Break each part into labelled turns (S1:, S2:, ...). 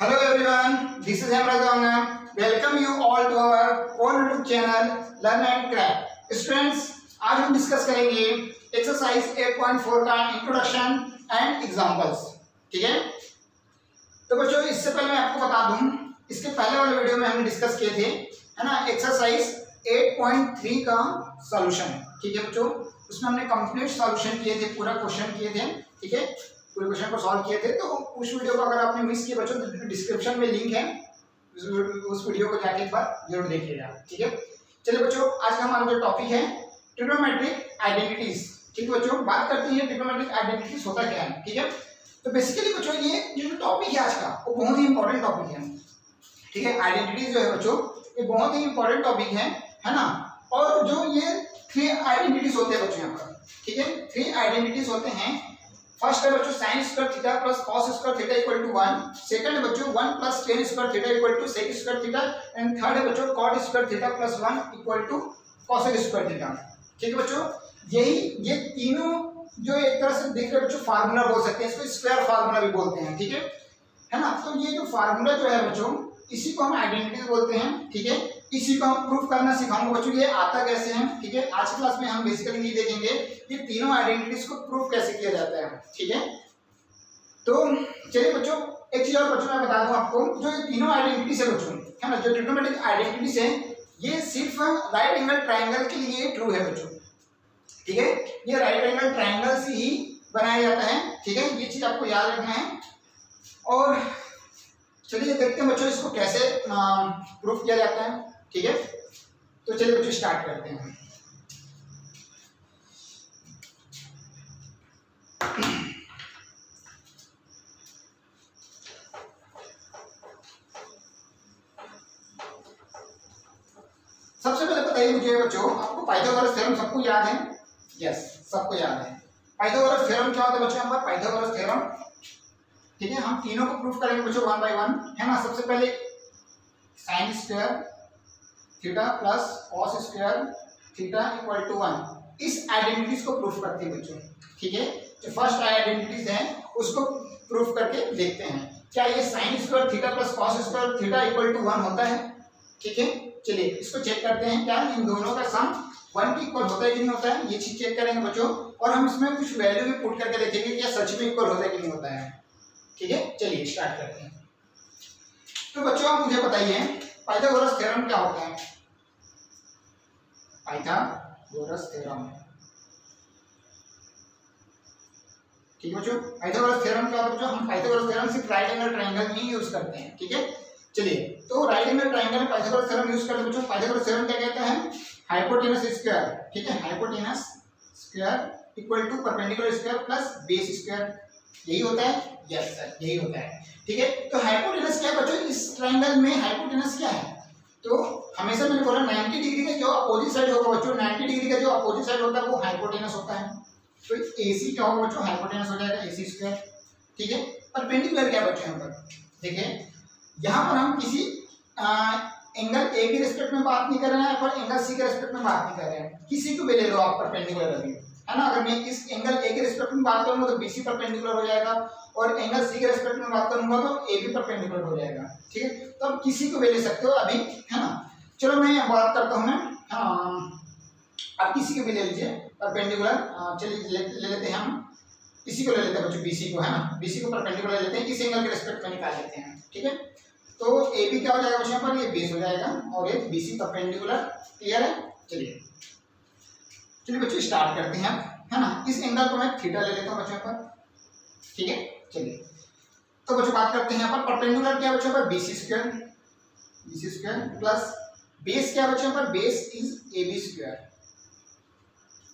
S1: Hello everyone, this is Hemraj Anga. Welcome you all to our own YouTube channel Learn and Crack. Students, आज हम discuss करेंगे exercise 8.4 का introduction and examples ठीक है? तो बच्चों इससे पहले मैं आपको बता दूँ इसके पहले वाले वीडियो में हमने डिस्कस किए थे है ना एक्सरसाइज 8.3 का सॉल्यूशन ठीक है बच्चों? उसमें हमने कंप्लीट सॉल्यूशन किए थे पूरा क्वेश्चन किए थे ठीक है? पूरे क्वेश्चन को सॉल्व किए थे तो उस वीडियो को अगर आपने मिस किए, बच्चों तो डिस्क्रिप्शन में लिंक है। उस वीडियो को जाके एक बार ज़रूर देखिएगा, ठीक है? चलिए बच्चों, आज का हमारा जो टॉपिक है ट्रिग्नोमेट्रिक आइडेंटिटीज ठीक है बच्चों, बात करते हैं ट्रिग्नोमेट्रिक आइडेंटिटीज होता क्या है, ठीक है? तो बेसिकली बच्चों, ये जो टॉपिक है आज का, वो बहुत ही इंपॉर्टेंट टॉपिक है। ठीक है आइडेंटिटीज जो है बच्चों, ये बहुत ही इंपॉर्टेंट टॉपिक है है ना? और जो ये थ्री आइडेंटिटीज होते हैं बच्चों यहाँ पर, ठीक है? थ्री आइडेंटिटीज होते हैं फ़र्स्ट है बच्चों sin square theta plus cos square theta equal to one second बच्चों one plus tan square theta equal to sec square theta and third है बच्चों cot square theta plus one equal to cosec square theta ठीक है बच्चों? यही, ये तीनों जो एक तरह से देख रहे बच्चों फार्मूला बोल सकते हैं। इसको स्क्वायर फार्मूला भी बोलते हैं, ठीक है? है ना? तो ये जो फार्मूला जो है बच्चों, इसी को हम आइडेंटिटी बोलते हैं, ठीक है? इसी को हम प्रूफ करना सिखाऊँगा। बच्चों, ये आता कैसे है? ठीक है? आज क्लास में हम बेसिकली ये देखेंगे ये तीनों आइडेंटिटीज को प्रूफ कैसे किया जाता है। ठीक है? तो चलिए बच्चों, एक चीज़ और बच्चों, मैं बता दूँ आपको। जो ये तीनों आइडेंटिटीज है बच्चों, है ना, जो ट्रिग्नोमेट्रिक आइडेंटिटीज है, ये सिर्फ़ राइट एंगल ट्राइंगल के लिए ट्रू है बच्चों। ठीक है? ये राइट एंगल ट्राइंगल से ही बनाया जाता है। ठीक है? ये चीज़ आपको याद रखना है। और चलिए देखते हैं बच्चों, इसको कैसे प्रूफ किया जाता है। ठीक है? तो चलिए बच्चों स्टार्ट करते हैं। सबसे पहले बताइए मुझे, बच्चों, आपको पाइथागोरस थ्योरम सबको याद है? यस सबको याद है। पाइथागोरस थ्योरम क्या होता है बच्चों, हमारा पाइथागोरस थ्योरम? ठीक है, हम तीनों को प्रूफ करेंगे बच्चों वन बाय वन है ना? सबसे पहले sin square theta plus cos square theta equal to one. इस आइडेंटिटीज को प्रूफ करते हैं बच्चों, ठीक है? जो फ़र्स्ट आइडेंटिटीज हैं, उसको प्रूफ करके देखते हैं। क्या ये sin square theta plus cos square theta equal to one होता है? ठीक है? चलिए, इसको चेक करते हैं क्या इन दोनों का सम वन के इक्वल होता है कि नहीं होता है? ये चीज़ चेक करेंगे बच्चों, और हम इसमें कुछ वैल्यू भी पुट करके देखेंगे क्या सच में इक्वल होता है कि नहीं होता है। ठीक है? चलिए स्टार्ट करते हैं। तो बच्चों, आप मुझे बताइए पाइथागोरस थ्योरम क्या होता है? Pythagoras theorem. ठीक है बच्चों? पाइथागोरस थ्योरम क्या होता है बच्चों, हम पाइथागोरस थ्योरम सिर्फ़ राइट एंगल ट्रायंगल में यूज़ करते हैं, ठीक है? चलिए तो राइट एंगल ट्रायंगल में पाइथागोरस थ्योरम यूज़ करते हैं बच्चों। पाइथागोरस थ्योरम क्या कहता है? हाइपोटेनस स्क्वायर ठीक है? Hypotenuse square equal to perpendicular square plus base square यही होता है। यस सर यही होता है। ठीक है? तो हाइपोटेनस क्या है बच्चों? इस ट्रायंगल में हाइपोटेनस क्या है? तो हमेशा मैंने बोला 90 डिग्री का जो अपोजिट साइड होगा बच्चों 90 डिग्री का जो अपोजिट साइड होता है, वो हाइपोटेनस होता है। तो एसी क्या होगा बच्चों? हाइपोटेनस हो जाएगा एसी स्क्वायर ठीक है? परपेंडिकुलर क्या बच्चों यहाँ पर? देखिए, यहाँ पर हम किसी एंगल ए के रिस्पेक्ट में बात नहीं कर रहे हैं, पर एंगल सी के रिस्पेक्ट में बात नहीं कर रहे हैं। किसी को भी ले लो आप परपेंडिकुलर अभी है ना? अगर मैं इस एंगल ए के रिस्पेक्ट में बात करूँगा तो बीसी परपेंडिकुलर हो जाएगा। और एंगल सी के रेस्पेक्ट में बात करूँगा तो ए भी परपेंडिकुलर हो जाएगा ठीक है? तो अब किसी को भी ले सकते हो अभी है ना? चलो मैं बात करता हूँ मैं अब किसी को भी ले लीजिए परपेंडिकुलर चलिए ले, ले लेते हैं हम। इसी को ले लेते हैं बच्चों बीसी को है ना? बीसी को परपेंडिकुलर लेते हैं इस एंगल के रेस्पेक्ट में निकाल लेते हैं ठीक है? तो ए बी क्या हो जाएगा बच्चों पर? ये बेस हो जाएगा और ये बीसी परपेंडिकुलर क्लियर है? चलिए। चलिए बच्चों स्टार्ट करते हैं है ना? इस एंगल को मैं थीटा ले लेता हूँ बच्चों पर ठीक है? चलिए। तो बच्चों, बात करते हैं यहाँ पर परपेंडिकुलर क्या बच्चों पर BC square BC square plus base क्या बच्चों पर base is A B square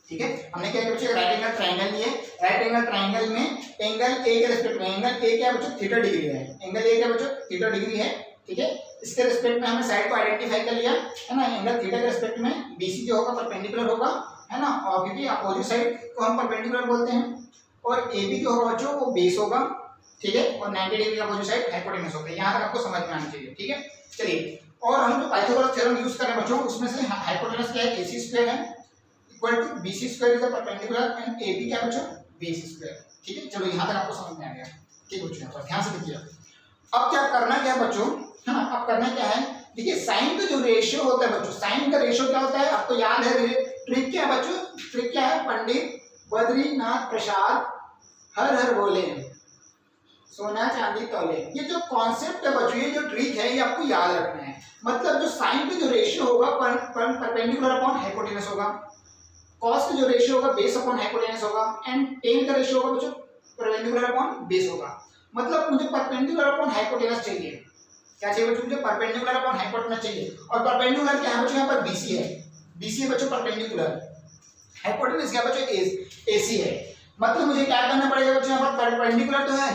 S1: ठीक है? हमने क्या बच्चों राइट एंगल ट्राइंगल लिए। राइट एंगल ट्राइंगल में एंगल ए के रिस्पेक्ट में एंगल ए क्या बच्चों थीटा डिग्री है। एंगल ए क्या बच्चों थीटा डिग्री है। ठीक है? इसके रेस्पेक्ट में हमने साइड को आइडेंटिफाई कर लिया, है ना? एंगल थीटा के रेस्पेक्ट में बीसी जो होगा परपेंडिकुलर होगा, है ना? और क्योंकि अपोजिट साइड को हम परपेंडिकुलर बोलते हैं। और ए बी जो होगा बच्चों वो बेस होगा, ठीक है, और 90 डिग्री का अपोजिट साइड हाइपोटेनस होता है यहाँ तक आपको समझ में आना चाहिए, ठीक है? चलिए, और हम जो पाइथागोरस थ्योरम यूज़ कर रहे हैं, बच्चों, उसमें से हाइपोटेनस क्या है? एसी स्क्वायर है equal to BC square is perpendicular and A B क्या बच्चों? बेस स्क्वायर ठीक है? चलो, यहाँ तक आपको समझ में आ गया। ठीक है बच्चों, ध्यान से देखिए। अब क्या करना क्या है बच्चों? है अब करना क्या है? देखिए साइन का जो रेशियो होता है बच्चों साइन का रेशियो क्या होता है? आपको याद है, ट्रिक क्या है बच्चों? ट्रिक क्या है? पंडित बद्रीनाथ प्रसाद हर हर बोले। सोना, चांदी, तौले। ये जो कॉन्सेप्ट है बच्चों, ये जो ट्रिक है, ये आपको याद रखना है। मतलब जो साइन का जो रेशियो होगा परपेंडिकुलर अपॉन हाइपोटेनस होगा। कॉस का जो रेशियो होगा बेस अपॉन हाइपोटेनस होगा। एंड टेन का रेशियो होगा, बच्चों परपेंडिकुलर अपॉन बेस होगा। मतलब मुझे परपेंडिकुलर अपॉन हाइपोटेनस चाहिए। क्या चाहिए बच्चों, मुझे परपेंडिकुलर अपॉन हाइपोटेनस चाहिए। और परपेंडिकुलर क्या है बच्चों, यहाँ पर बीसी है। बीसी है बच्चों परपेंडिकुलर हाइपोटेनस क्या बच्चों एसी है। मतलब मुझे क्या करना पड़ेगा बच्चों? यहाँ पर परपेंडिकुलर तो है,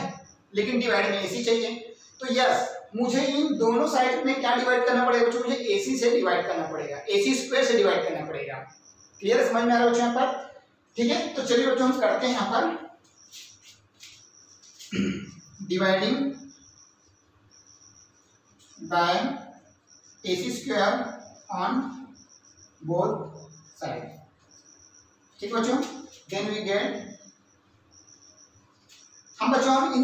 S1: लेकिन डिवाइड में एसी चाहिए। तो यस मुझे इन दोनों साइड में क्या डिवाइड करना पड़ेगा बच्चों? मुझे एसी से डिवाइड करना पड़ेगा। एसी स्क्वायर से डिवाइड करना पड़ेगा। क्लियर समझ में आ रहा है बच्चों यहाँ पर? ठीक है? तो चलिए बच्चों, हम करते हैं यहाँ पर। Dividing by AC square on both side ठीक बच्चों? देन वी गेट हम बच्चों हम इन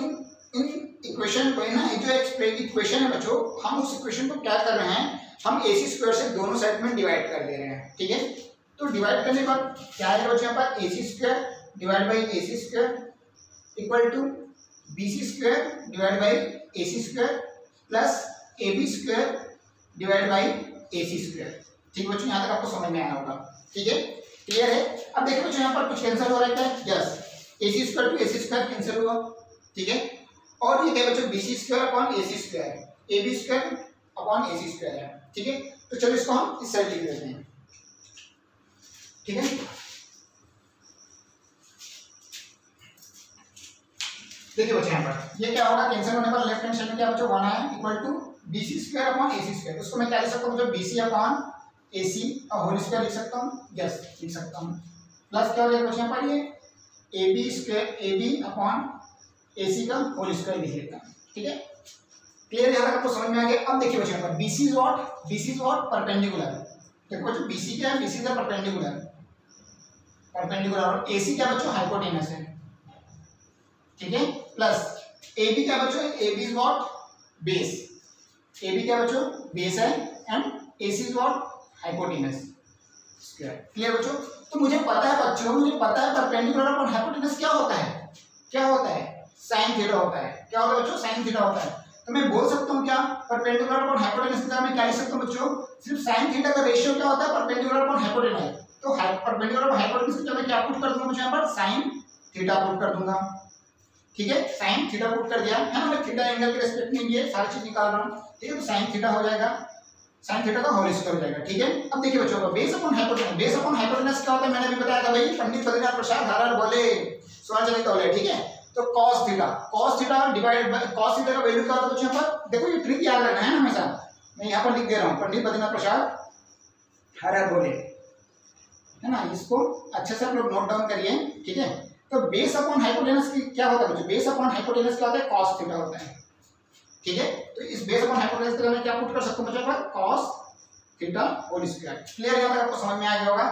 S1: इन इक्वेशन को ना जो इक्वेशन है बच्चों हम उस इक्वेशन को क्या कर रहे हैं, हम ए सी स्क्वायर से दोनों साइड में डिवाइड कर दे रहे हैं, ठीक है? तो डिवाइड करने के बाद क्या है बच्चों यहाँ पर? A C square divide by A C square equal to B C square divide by A C square plus A B square divide by A C square ठीक है बच्चों, यहाँ तक आपको समझ में आया होगा। ठीक है? क्लियर है? अब देखिए बच्चों, यहाँ पर कुछ कैंसिल हो रहा है yes A C square to A C square cancel हुआ, ठीक है? और ये क्या बच्चों B C square upon A C square A B square upon A C square है ठीक है? तो चलो इसको हम इस साइड लिख देते हैं, ठीक है? देखिए बच्चों यहाँ पर, ये क्या होगा? कैंसिल होने पर लेफ़्ट हैंड साइड में क्या बच्चों वन है equal to B C square upon A C square उसको मैं क्या लिख सकता हूँ बी सी अपॉन ए सी और होल स्क्वायर लिख सकता हूँ? यस लिख सकता हूँ। प्लस क्या हो जाएगा क्वेश्चन पढ़िए A B square A B upon A C का होल स्क्वायर लिख लेता ठीक है? क्लियर यहाँ तक आपको समझ में आ गया? अब देखिए बच्चों B C what B C what perpendicular देखो बच्चों बी सी क्या है? B C is perpendicular perpendicular और ए सी क्या बच्चों? हाइपोटेनस है। ठीक है? प्लस ए बी क्या बच्चों? A B what base A B क्या बच्चों? बेस है। And A C what hypotenuse clear बच्चों? तो मुझे पता है बच्चों मुझे पता है परपेंडिकुलर अपॉन हाइपोटेनस क्या होता है? क्या होता है? साइन थीटा होता है। क्या होता है बच्चों? साइन थीटा होता है। तो मैं बोल सकता हूँ क्या? परपेंडिकुलर अपॉन हाइपोटेनस की मैं क्या लिख सकता हूँ बच्चों? सिर्फ़ साइन थीटा का रेशियो क्या होता है? परपेंडिकुलर अपॉन हाइपोटेनस तो परपेंडिकुलर अपॉन हाइपोटेनस की मैं क्या पुट कर दूँगा मुझे यहाँ पर? साइन थीटा पुट कर दूँगा। ठीक है? साइन थीटा पुट कर दिया। है ना? मैं थीटा एंगल के रेस्पेक्ट में ये सारी चीज़ निकाल रहा हूँ। ठीक है? तो साइन थीटा हो जाएगा। साइन थीटा का होल स्क्वायर हो जाएगा, ठीक है? अब देखिए बच्चों का base upon hypotenuse base upon hypotenuse क्या होता है? मैंने भी बताया था भाई, पंडित बद्रीनाथ प्रसाद धारा बोले सवाल चलित बोले ठीक है? तो cos theta cos theta divided by cos theta का वैल्यू क्या होता है बच्चों पर? देखो ये ट्रिक याद रखना है ना हमेशा। मैं यहाँ पर लिख दे रहा हूँ, पंडित बद्रीनाथ प्रसाद हर बोले, है ना? इसको अच्छे से आप लोग नोट डाउन करिए, ठीक है? तो बेस अपॉन हाइपोटेनस की क्या होता है बच्चों? बेस अपॉन हाइपोटेनस क्या होता है? cos थीटा होता है, ठीक है? तो इस बेस अपॉन हाइपोटेनस को मैं क्या पुट कर सकता हूँ बच्चों पर cos theta whole square clear तक आपको समझ में आ गया होगा।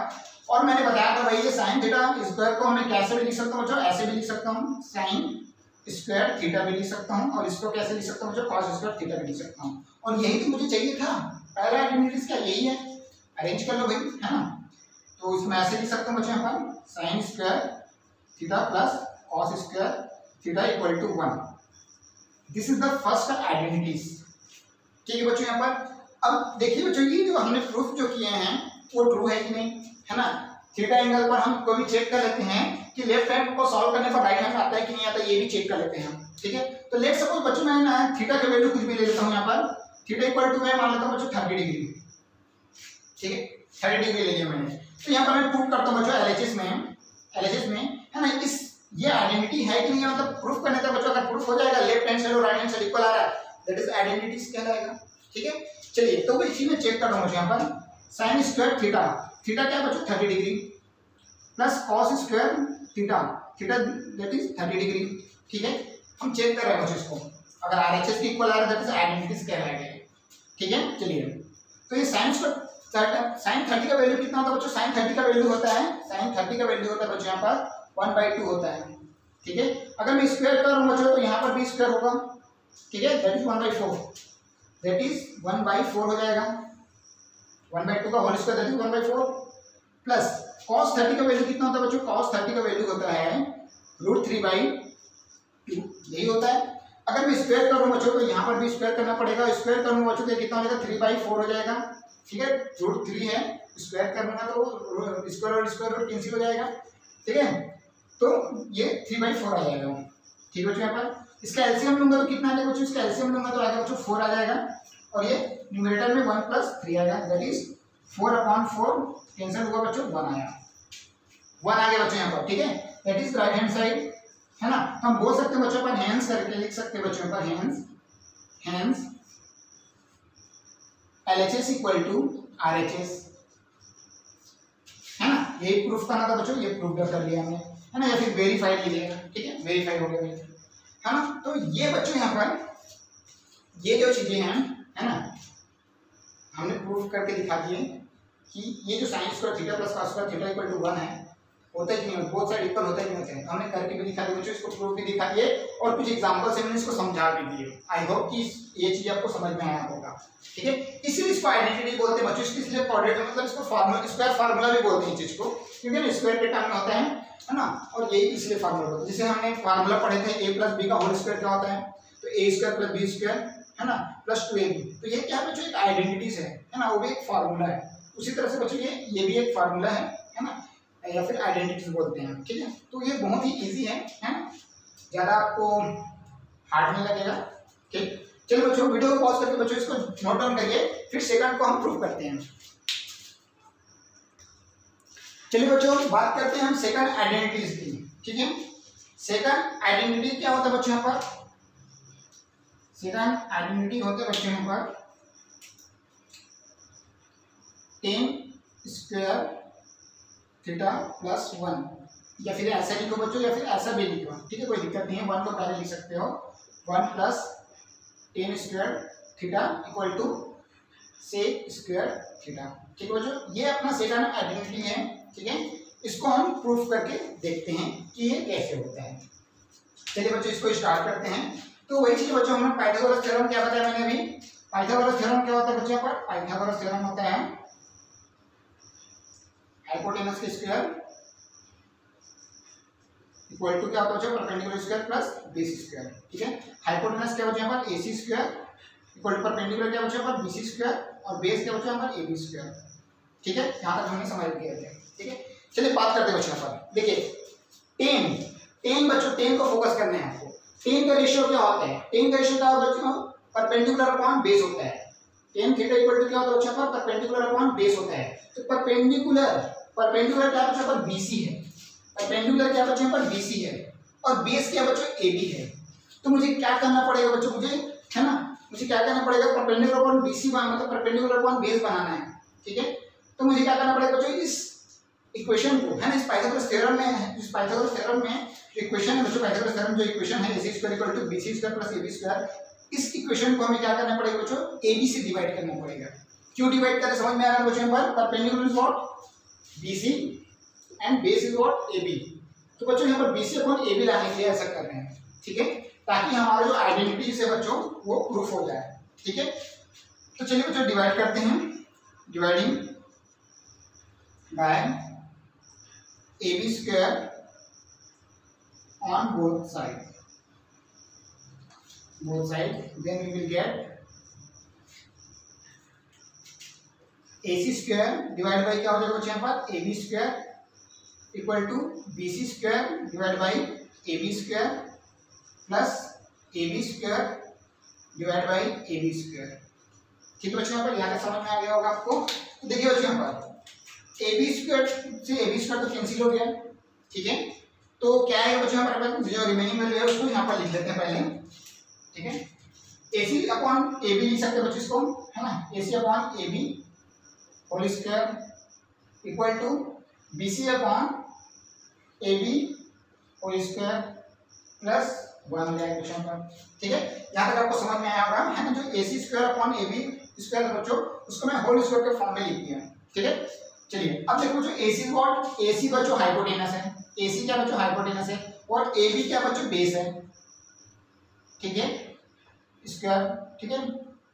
S1: और मैंने बताया था भाई ये sin थीटा स्क्वायर को मैं कैसे भी लिख सकता हूँ बच्चों? ऐसे भी लिख सकता हूँ। sin स्क्वायर थीटा भी लिख सकता हूँ। और इसको कैसे लिख सकता हूँ बच्चों? cos स्क्वायर थीटा भी लिख सकता हूँ। और यही तो मुझे चाहिए था। पहला आइडेंटिटीज क्या? यही है। अरेंज कर लो भाई, है ना? तो इसमें ऐसे लिख सकता हूँ बच्चों पर। sin square theta plus cos square theta equal to one this is the first identities ठीक है बच्चों यहाँ पर? अब देखिए बच्चों, ये जो हमने प्रूफ जो किए हैं, वो ट्रू है कि नहीं? है ना? थीटा एंगल पर हम कोई भी चेक कर लेते हैं कि लेफ़्ट हैंड को सॉल्व करने पर राइट हैंड आता है कि नहीं आता, ये भी चेक कर लेते हैं ठीक है? तो लेट सपोज़ बच्चों मैं ना थीटा का वैल्यू कुछ भी ले लेता हूँ यहाँ पर। थीटा इक्वल टू मैं मान लेता हूँ बच्चों थर्टी डिग्री ठीक है? थर्टी डिग्री ले लिया मैंने। तो यहाँ पर मैं प्रूफ करता हूँ बच्चों एल में एल में, है ना? इस ये आइडेंटिटी है कि नहीं मतलब प्रूफ करने का बच्चों अगर प्रूफ हो जाएगा लेफ़्ट हैंड साइड और राइट हैंड साइड इक्वल आ रहा है दैट इज़ आइडेंटिटी कहलाएगा। ठीक है? चलिए तो इसी में चेक कर रहा हूँ यहाँ पर। साइन स्क्वायर थीटा थीटा क्या है बच्चों thirty degree plus cos square theta theta that is thirty degree ठीक है? हम चेक कर रहे हैं बच्चों इसको। अगर एस की इक्वल आ रहा है दैट इज़ आइडेंटिटीज कहलाएगा। ठीक है? चलिए। तो ये साइन स्क्वायर साइन थर्टी का वैल्यू कितना होता है बच्चों? साइन थर्टी का वैल्यू होता है साइन थर्टी का वैल्यू होता है बच्चों यहाँ पर। वन बाई टू होता है, ठीक है? अगर मैं स्क्वायर करूँ बच्चों तो यहाँ पर भी स्क्वायर होगा, ठीक है? That is one by four that is one by four हो जाएगा। वन बाई टू का whole square that is one by four plus cos thirty का वैल्यू कितना होता है बच्चों? कॉस थर्टी का वैल्यू होता है रूट थ्री बाई टू यही होता है। अगर मैं स्क्वायर करूँ बच्चों तो यहाँ पर भी स्क्वायर करना पड़ेगा। स्क्वायर करूँगा बच्चों तो कितना हो जाएगा? थ्री बाई फोर हो जाएगा, ठीक है? रूट थ्री है स्क्वायर करना तो स्क्वायर और स्क्वायर रूट कैंसिल हो जाएगा, ठीक है? तो ये थ्री बाई फोर आ जाएगा ठीक है बच्चों यहाँ पर इसका एल्सियम लूँगा तो कितना आ जाएगा इसका एल्सियम लूँगा तो आएगा बच्चों फोर आ जाएगा। और ये न्यूमरेटर में वन प्लस थ्री आएगा that is four upon four cancel होगा बच्चों वन आया। वन आ गया बच्चों यहाँ पर, ठीक है? That is right hand side है ना? तो हम बोल सकते हैं बच्चों पर हैंस करके लिख सकते हैं बच्चों पर hence hence L H S equal to R H S है ना? यही प्रूफ करना था बच्चों, ये प्रूफ कर लिया हमने। है ना या फिर वेरीफाइड लीजिएगा ठीक है? वेरीफाइड हो गया है ना? तो ये बच्चों यहाँ पर ये जो चीज़ें हैं है ना? हमने प्रूफ करके दिखा दिए कि ये जो sines square theta plus cos square theta equal to one है होता है कि नहीं बहुत सारे इक्वल होता है नहीं होते। हैं हमने करके भी दिखा दिया बच्चों इसको प्रूफ भी दिखा दिए और कुछ एग्जांपल से मैंने इसको समझा भी दिए। आई होप कि ये चीज़ आपको समझ में आया होगा ठीक है? इसीलिए इसको आइडेंटिटी बोलते हैं बच्चों इसको इसलिए प्रोडक्ट मतलब इसको फार्मूला स्क्वायर फार्मूला भी बोलते हैं इस चीज़ को। क्योंकि ना स्क्वायर के टर्म में होता है है ना? और यही इसलिए फार्मूला होता है। जैसे हमने फार्मूला पढ़े थे ए प्लस बी का होल स्क्वायर क्या होता है? तो A square plus B square है ना? प्लस टू ए बी तो ये क्या बच्चों? एक आइडेंटिटीज है है ना? वो भी एक फार्मूला है। उसी तरह से बच्चों, ये ये भी एक फार्मूला है है ना? या फिर आइडेंटिटीज बोलते हैं, ठीक है? तो ये बहुत ही ईजी है है ज़्यादा आपको हार्ड नहीं लगेगा, ठीक? चलो बच्चों वीडियो को पॉज करके बच्चों, इसको नोट डाउन करिए, फिर सेकंड को हम प्रूव करते हैं। चलिए बच्चों, बात करते हैं हम सेकंड आइडेंटिटीज की ठीक है? सेकंड आइडेंटिटी क्या होता है बच्चों यहाँ पर? सेकंड आइडेंटिटी होते हैं बच्चों यहाँ पर tan square theta plus one या फिर ऐसा लिखो बच्चों, या फिर ऐसा भी लिखो, ठीक है? कोई दिक्कत नहीं है वन को पहले लिख सकते हो। One plus tan square theta equal to sec square theta ठीक है बच्चों? ये अपना सेकंड आइडेंटिटी है। ठीक है? इसको हम प्रूफ करके देखते हैं कि ये कैसे होता है। चलिए बच्चों, इसको स्टार्ट करते हैं। तो वही चीज़ बच्चों, हमने पाइथागोरस थ्योरम क्या बताया मैंने अभी? पाइथागोरस थ्योरम क्या होता है बच्चों पर? पाइथागोरस थ्योरम होता है हाइपोटेनस के स्क्वायर इक्वल टू क्या होता है perpendicular square plus base square ठीक है? हाइपोटेनस क्या बचा यहाँ पर? AC square equal to perpendicular क्या बचा यहाँ पर? बीसी स्क्वायर और बेस क्या बचा यहाँ पर? एबी स्क्वायर ठीक है? यहाँ तक हमने समझ किया थे ठीक है? चलिए बात करते हैं बच्चों पर देखिए टेन टेन बच्चों टेन को फोकस करने हैं आपको। टेन का रेशियो क्या होता है? टेन का रेशियो क्या होता है बच्चों? परपेंडिकुलर अपॉन बेस होता है। टेन थीटा इक्वल टू क्या होता है बच्चों पर परपेंडिकुलर अपॉन बेस होता है। तो परपेंडिकुलर परपेंडिकुलर क्या बच्चों पर बीसी है। परपेंडिकुलर क्या बच्चों पर बीसी है। और बेस क्या बच्चों? एबी है। तो मुझे क्या करना पड़ेगा बच्चों मुझे? है ना? मुझे क्या करना पड़ेगा? परपेंडिकुलर अपॉन बीसी मतलब परपेंडिकुलर अपॉन बेस बनाना है। ठीक है? तो मुझे क्या करना पड़ेगा बच्चों? इस इक्वेशन को है ना इस पाइथागोरस थ्योरम में इस पाइथागोरस थ्योरम में इक्वेशन है बच्चों पाइथागोरस थ्योरम जो इक्वेशन है A square equal to B square plus A square इस इक्वेशन को हमें क्या करना पड़ेगा बच्चों? ए बी से डिवाइड करना पड़ेगा। क्यों डिवाइड करें, समझ में आ रहा है बच्चों पर perpendicular is what BC and base is what AB तो बच्चों यहाँ पर BC अपॉन AB लाने के लिए ऐसा कर रहे हैं, ठीक है? ताकि हमारा जो आइडेंटिटी से बच्चों, वो प्रूफ हो जाए, ठीक है? तो चलिए बच्चों डिवाइड करते हैं। Dividing by A B square on both side both side then we will get A C square divide by क्या हो जाएगा यहाँ पर? A B square equal to B C square divide by A B square plus A B square divide by A B square ठीक है बच्चों पर यहाँ का समझ में आ गया होगा आपको। तो देखिए बच्चों पर। ए बी स्क्वायर से ए बी स्क्वायर तो कैंसिल हो गया, ठीक है? तो क्या है बच्चों यहाँ पर जो रिमेनिंग वैल्यू है उसको यहाँ पर लिख लेते हैं पहले, ठीक है? A C upon A B लिख सकते हैं बच्चों इसको, है ना? A C upon A B whole square equal to B C upon A B whole square plus one question पर ठीक है? यहाँ तक आपको समझ में आया होगा, है ना? जो A C square upon A B square बच्चों, उसको मैं होल स्क्वायर के फॉर्म में लिख दिया, ठीक है? चलिए, अब देखो जो ए सी वॉट सी बच्चों हाइपोटेनस है ए सी क्या बच्चों हाइपोटेनस है, और ए बी क्या बच्चों बेस है। ठीक है? स्क्वायर ठीक है?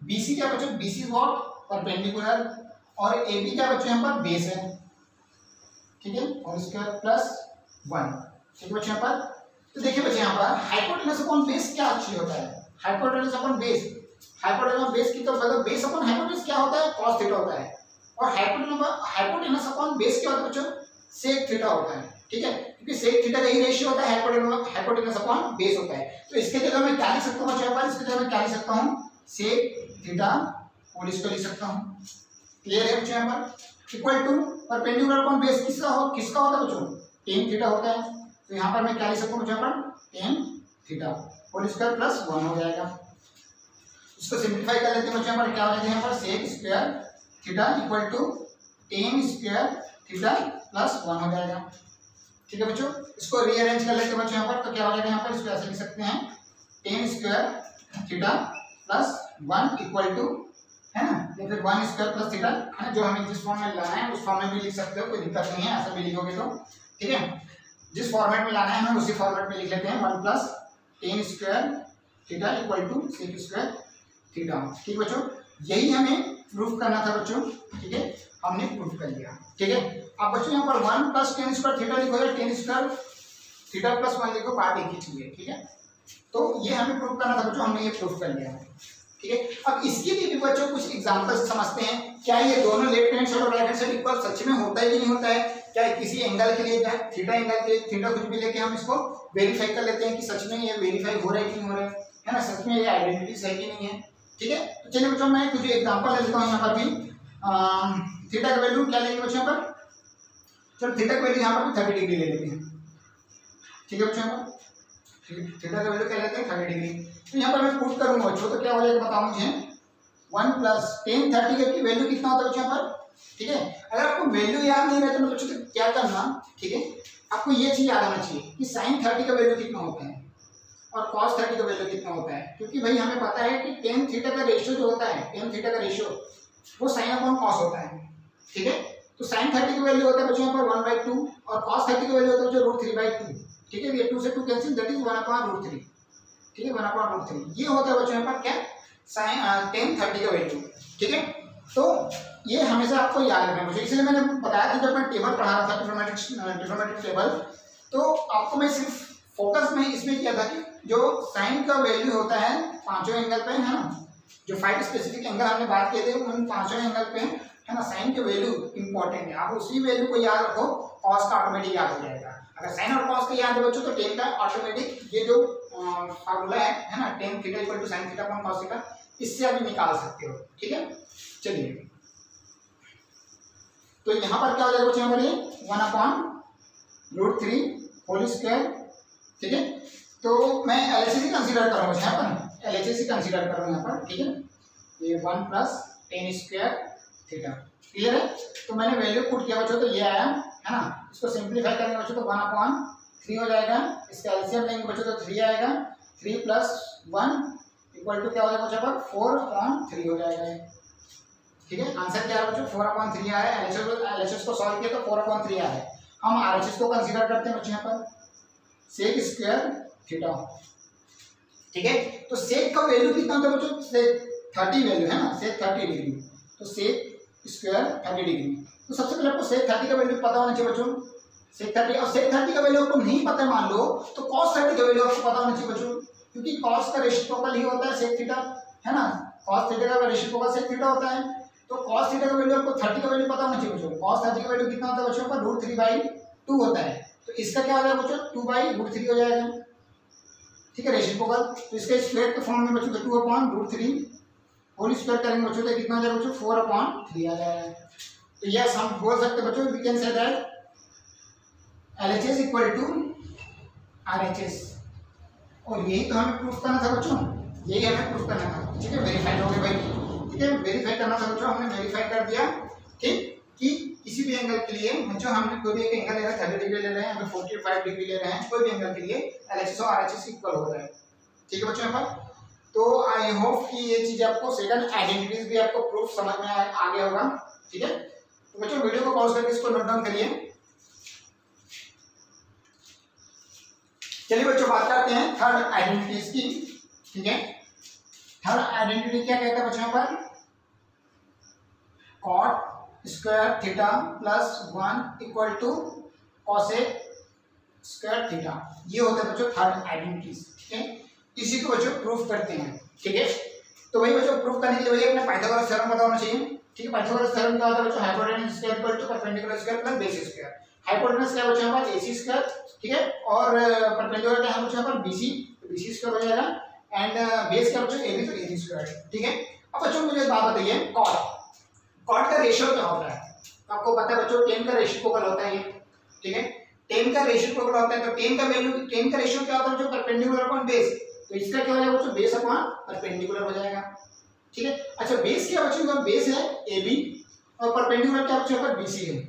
S1: बीसी क्या बच्चों बीसी वॉट परपेंडिकुलर और ए बी क्या बच्चों, यहाँ पर बेस है। ठीक है? और स्क्वायर प्लस वन ठीक है बच्चों, यहाँ पर? तो देखिए बच्चे, यहाँ पर हाइपोटेनस अपॉन बेस क्या अच्छी होता है? Hypotenuse upon base hypotenuse base की तो मतलब बेस अपॉन हाइपोटेनस क्या होता है? Cos थीटा होता है। और हाइपोटेनस अपॉन बेस क्या होता है बच्चों? सेक थीटा होता है, ठीक है? क्योंकि सेक थीटा का ही रेशियो होता है हाइपोटेनस अपॉन बेस होता है। तो इसके जगह मैं क्या लिख सकता हूँ बच्चों पर इसके जगह मैं क्या लिख सकता हूँ? सेक थीटा और इसको लिख सकता हूँ। क्लियर है बच्चों यहाँ पर? Equal to perpendicular upon base किसका हो, किसका होता है बच्चों? टेन थीटा होता है। तो यहाँ पर मैं क्या लिख सकता हूँ बच्चों पर? टेन थीटा और स्क्वायर प्लस वन हो जाएगा। इसको सिंप्लीफाई कर लेते हैं बच्चों यहाँ पर, क्या हो जाएगा यहाँ पर? Sec square theta equal to tan square theta plus one हो जाएगा। ठीक है बच्चों? इसको रीअरेंज कर लेते बच्चों यहाँ पर तो क्या हो जाएगा यहाँ पर? इसको ऐसे लिख सकते हैं। Tan square theta plus one equal to, है ना? या फिर वन स्क्वायर प्लस थीटा, है जो हमें जिस फॉर्म में लाना है, उस फॉर्म में भी लिख सकते हो, कोई दिक्कत नहीं है, ऐसा भी लिखोगे तो। ठीक है? जिस फॉर्मेट में लाना है, हमें उसी फॉर्मेट में लिख लेते हैं, one plus tan square theta equal to sec square theta. ठीक बच्चों? यही हमें प्रूफ करना था बच्चों, ठीक है? हमने प्रूफ कर लिया ठीक है? अब बच्चों, यहाँ पर one plus tan square theta लिखो, या tan square theta plus one लिखो पार्ट एक ही है, ठीक है? तो ये हमें प्रूफ करना था बच्चों, हमने ये प्रूफ कर लिया, ठीक है? अब इसके लिए भी बच्चों कुछ एग्जांपल्स समझते हैं, क्या ये दोनों लेफ़्ट हैंड साइड और राइट हैंड साइड इक्वल सच में होता है कि नहीं होता है? क्या किसी एंगल के लिए थीटा एंगल के लिए थीटा कुछ भी लेके हम इसको वेरीफाई कर लेते हैं कि सच में ये वेरीफाई हो रहा है कि नहीं हो रहा है? है ना, सच में ये आइडेंटिटी है कि नहीं है? ठीक है? तो चलिए बच्चों, मैं कुछ एग्ज़ाम्पल ले लेता हूँ यहाँ पर भी। थीटा का वैल्यू क्या लेंगे बच्चों पर? चलो थीटा का वैल्यू यहाँ पर थर्टी डिग्री ले लेते हैं। ठीक है बच्चों? थीटा का वैल्यू क्या लेते हैं? थर्टी डिग्री तो यहाँ पर मैं पुट करूँगा बच्चों तो क्या हो जाएगा बताओ मुझे। वन प्लस टेन थर्टी की वैल्यू कितना होता है बच्चों यहाँ पर? ठीक है? अगर आपको वैल्यू याद नहीं रहता तो बच्चों तो क्या करना? ठीक है? आपको ये चीज़ याद आना चाहिए कि साइन थर्टी का वैल्यू कितना होता है। और कॉस थर्टी का वैल्यू कितना होता है? क्योंकि भाई हमें पता है कि टेन थीटा का रेशियो जो होता है टेन थीटा का रेशियो वो साइन अपॉन कॉस होता है। ठीक है? तो साइन थर्टी का वैल्यू होता है बच्चों पर वन बाई टू और कॉस थर्टी का वैल्यू होता है रूट थ्री बाई टू ठीक है? ये टू से two cancel that is one upon root three ठीक है? वन अपॉन रूट थ्री ये होता है बच्चों यहाँ पर क्या? साइन टेन थर्टी का वैल्यू ठीक है? तो ये हमेशा आपको याद रखना मुझे इसलिए मैंने बताया था जब मैं टेबल पढ़ा रहा था ट्रिग्नोमेट्रिक ट्रिग्नोमेट्रिक टेबल तो आपको मैं सिर्फ़ फोकस में इसमें किया था कि जो साइन का वैल्यू होता है पाँचों एंगल पे, है ना? जो फाइव स्पेसिफिक एंगल हमने बात किए थे, उन पाँचों एंगल पे, है ना, साइन के वैल्यू इंपॉर्टेंट है। आप उसी वैल्यू को याद रखो कॉस का ऑटोमेटिक याद हो जाएगा। अगर साइन और कॉस का याद है बच्चों तो टेन का ऑटोमेटिक ये जो फार्मूला है है ना tan theta equal to sine theta upon cos theta इससे अभी निकाल सकते हो, ठीक है? चलिए। तो यहाँ पर क्या हो जाएगा बच्चों, यहाँ one upon root three whole square ठीक है? तो मैं एल एच कंसिडर करूँगा यहाँ पर। एल एच कंसिडर कर रहा हूँ यहाँ पर, ठीक है? ये one plus tan square theta clear है? तो मैंने वैल्यू पुट किया बच्चों तो ये आया, है ना? इसको सिंप्लीफाई करेंगे बच्चों तो वन अपॉन थ्री हो जाएगा। इसका एलसीएम लेंगे बच्चों तो थ्री आएगा। Three plus one equal to क्या हो जाएगा बच्चों पर? फोर अपॉन थ्री हो जाएगा। ठीक है? आंसर क्या है बच्चों? फोर अपॉन थ्री आया एल एच एस को सॉल्व किया तो फोर अपॉन थ्री आया। हम आर एच एस को कंसिडर करते हैं बच्चों यहाँ पर। सेक स्क्वायर थीटा ठीक है? तो सेक का वैल्यू कितना होता है बच्चों? सेक थर्टी वैल्यू है ना? सेक थर्टी डिग्री तो सेक स्क्वायर थर्टी डिग्री तो सबसे पहले आपको सेक थर्टी का वैल्यू पता होना चाहिए बच्चों। सेक थर्टी और सेक थर्टी का वैल्यू आपको नहीं पता मान लो तो कॉस थर्टी का वैल्यू आपको पता होना चाहिए बच्चों। क्योंकि कॉस का रेशिप्रोकल ही होता है सेक थीटा है ना? कॉस थीटा का रेशिप्रोकल सेक थीटा होता है। तो कॉस थीटा का वैल्यू आपको थर्टी का वैल्यू पता होना चाहिए बच्चों। कॉस थर्टी का वैल्यू कितना होता है बच्चों? का रूट थ्री बाई टू होता है। तो इसका क्या हो जाएगा बच्चों? टू बाई रूट थ्री हो जाएगा। ठीक है रेशिप्रोकल तो इसके स्क्वायर के फॉर्म में बच्चों two upon root three whole square करेंगे बच्चों तो कितना जाएगा बच्चों? फोर अपॉन थ्री आ जाएगा। तो यस हम बोल सकते बच्चों we can say that L H S equal to R H S और यही तो हमें प्रूफ करना था बच्चों। यही हमें प्रूफ करना था। ठीक है वेरीफाइड हो गए भाई। ठीक है वेरीफाई करना था बच्चों। हमने वेरीफाई कर दिया ठीक कि एंगल के लिए बच्चों हमने कोई भी एक एंगल ले रहे हैं थर्टी डिग्री ले रहे हैं हमें फोर्टी फाइव डिग्री ले रहे हैं, कोई भी एंगल के लिए एल एच एस और आर एच एस इक्वल हो रहा है। ठीक है बच्चों यहाँ पर? तो आई होप कि ये चीज़ आपको सेकंड आइडेंटिटीज भी आपको प्रूफ समझ में आ गया होगा। ठीक है? तो बच्चों वीडियो को पॉज करके इसको नोट डाउन करिए। चलिए बच्चों बात करते हैं थर्ड आइडेंटिटीज की। ठीक है? थर्ड आइडेंटिटी क्या कहता है बच्चों पर? Cot square theta plus one equal to cosec square theta. ये होता है बच्चों थर्ड आइडेंटिटी ठीक है? इसी को बच्चों प्रूफ करते हैं, ठीक है? तो वही बच्चों प्रूफ करने के लिए वही अपने पाइथागोरस थ्योरम पता होना चाहिए। ठीक है पाइथागोरस थ्योरम क्या होता है बच्चों? Hypotenuse square equal to perpendicular square plus base square hypotenuse क्या बच्चों? हमारे एसी स्क्वायर ठीक है? और परपेंडिकुलर क्या है बच्चों? हमारे बीसी बीसी स्क्वायर हो जाएगा। एंड बेस क्या बच्चों? एबी तो एबी स्क्वायर ठीक है? अब बच्चों मुझे बात बताइए कॉट कॉट का रेशियो क्या होता है? आपको पता है बच्चों टेन का रेशियो होता है ये? ठीक है? टेन का रेशियो होता है? तो टेन का वैल्यू टेन का रेशियो क्या होता है? जो परपेंडिकुलर अपॉन बेस तो इसका क्या हो जाएगा बच्चों? बेस अपॉन परपेंडिकुलर हो जाएगा। ठीक है? अच्छा बेस क्या बच्चों? का बेस है ए बी और परपेंडिकुलर क्या बच्चों? का बी सी है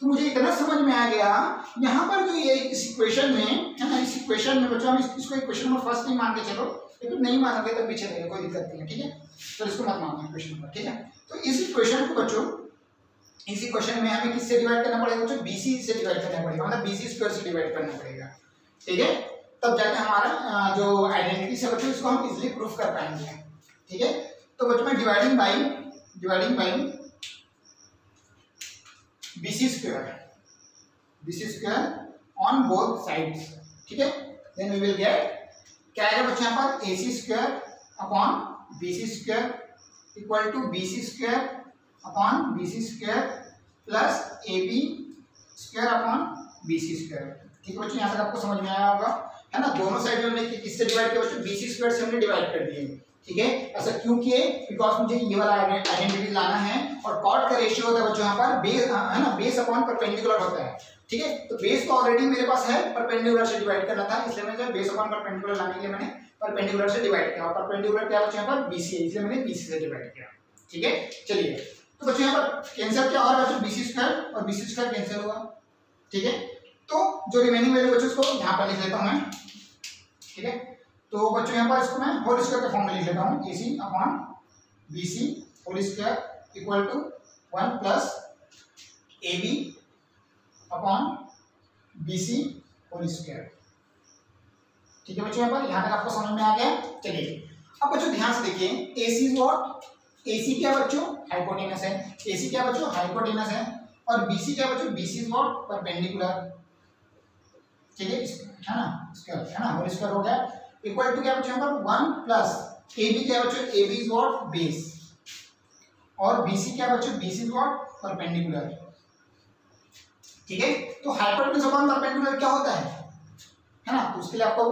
S1: तो मुझे इतना समझ में आ गया यहाँ पर जो ये इस इक्वेशन में है ना इस इक्वेशन में बच्चों हम इस, इसको इक्वेशन नंबर फ़र्स्ट नहीं मान के चलो। लेकिन नहीं मानोगे तो पीछे रहेगा कोई दिक्कत नहीं है ठीक है? तो इसको मत मानो इक्वेशन नंबर ठीक है? तो इस इक्वेशन को बच्चों, इस इक्वेशन में हमें किससे डिवाइड करना पड़ेगा बच्चों? बीसी से डिवाइड करना पड़ेगा मतलब बीसी स्क्वायर से डिवाइड करना पड़ेगा। ठीक है? तब जाके हमारा जो आइडेंटिटी से बच्चों, इसको हम इजिली प्रूफ कर पाएँगे। ठीक है? तो बच्चों, में dividing by dividing by BC square BC square on both sides ठीक है? देन वी विल गेट क्या आएगा बच्चों यहाँ पर? A C square upon B square equal to B C square upon B C square plus A B square upon B C square ठीक है बच्चों, यहाँ तक आपको समझ में आया होगा। है ना? दोनों साइड में हमने किससे डिवाइड किया? बच्चों बी सी स्क्वायर से हमने डिवाइड कर दिए। ठीक है? ऐसा क्यों किए? बिकॉज़ मुझे ये वाला आइडेंटिटी लाना है और कॉट का रेशियो होता है बच्चों, यहाँ पर बेस है ना? बेस अपॉन परपेंडिकुलर होता है। ठीक है? तो बेस तो ऑलरेडी मेरे पास है परपेंडिकुलर से डिवाइड करना था, इसलिए मैंने बेस अपॉन परपेंडिकुलर लाने के लिए मैंने परपेंडिकुलर से डिवाइड किया और परपेंडिकुलर क्या बच्चों यहाँ पर? बीसी है इसलिए मैंने बीसी से डिवाइड किया। ठीक है? चलिए। तो बच्चों, यहाँ पर कैंसर क्या और बच्चों बीसी स्क्वायर और बीसी स्क्वायर कैंसिल हुआ। ठीक है? तो जो रिमेनिंग वैल्यू बच्चों उसको यहाँ पर लिख लेता हूँ मैं। ठीक है? तो बच्चों, यहाँ पर इसको मैं होल स्क्वायर के फॉर्म में लिख लेता हूँ। C upon C whole square equal to one plus A upon C whole square ठीक है बच्चों, यहाँ पर यहाँ तक आपको समझ में आ गया। चलिए, अब बच्चों ध्यान से देखिए ए सी वॉट ए सी क्या बच्चों? हाइपोटेनस है। ए सी क्या बच्चों? हाइपोटेनस है। और बी सी क्या बच्चों? बी सी वॉट परपेंडिकुलर ठीक है है ना? स्क्वायर है ना? होल स्क्वायर हो गया। इक्वल टू क्या बच्चों यहाँ पर? वन प्लस ए बी क्या बच्चों? ए बी वॉट बेस और बी सी क्या बच्चों? बी सी वॉट परपेंडिकुलर ठीक है तो हाइपोटेनस अपॉन परपेंडिकुलर क्या होता है? है ना? तो उसके लिए आपको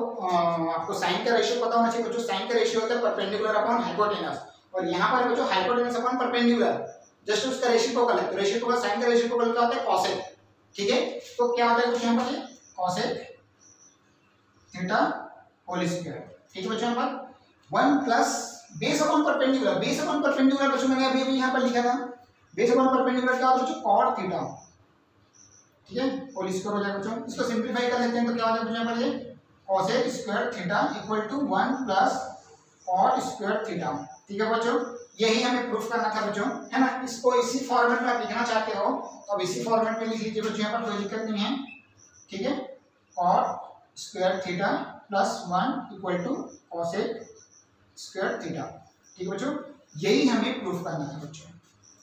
S1: आपको साइन का रेशियो पता होना चाहिए। बच्चों साइन का रेशियो होता है परपेंडिकुलर अपॉन हाइपोटेनस और यहाँ पर बच्चों हाइपोटेनस अपॉन परपेंडिकुलर जस्ट उसका रेशियो को गलत रेशियो को साइन का रेशियो को गलत होता है कॉसेक ठीक है? तो क्या होता है बच्चों यहाँ पर? कॉसेक थीटा होल स्क्वायर ठीक है बच्चों यहाँ पर? One plus base upon perpendicular base upon perpendicular बच्चों मैंने अभी अभी यहाँ पर लिखा था। बेस अपॉन परपेंडिकुलर क्या होता है बच्चों? कॉट थीटा ठीक है? होल स्क्वायर हो जाएगा बच्चों इसको सिंप्लीफाई कर लेते हैं तो क्या हो जाएगा बच्चों यहाँ पर ये cosec square theta equal to one plus cot square theta ठीक है बच्चों? यही हमें प्रूफ करना था बच्चों। है ना? इसको इसी फॉर्मेट में आप लिखना चाहते हो तो अब इसी फॉर्मेट में लिख लीजिए बच्चों। यहाँ पर कोई दिक्कत नहीं है। ठीक है? cot square theta plus one equal to cosec square theta ठीक है बच्चों? यही हमें प्रूफ करना था बच्चों।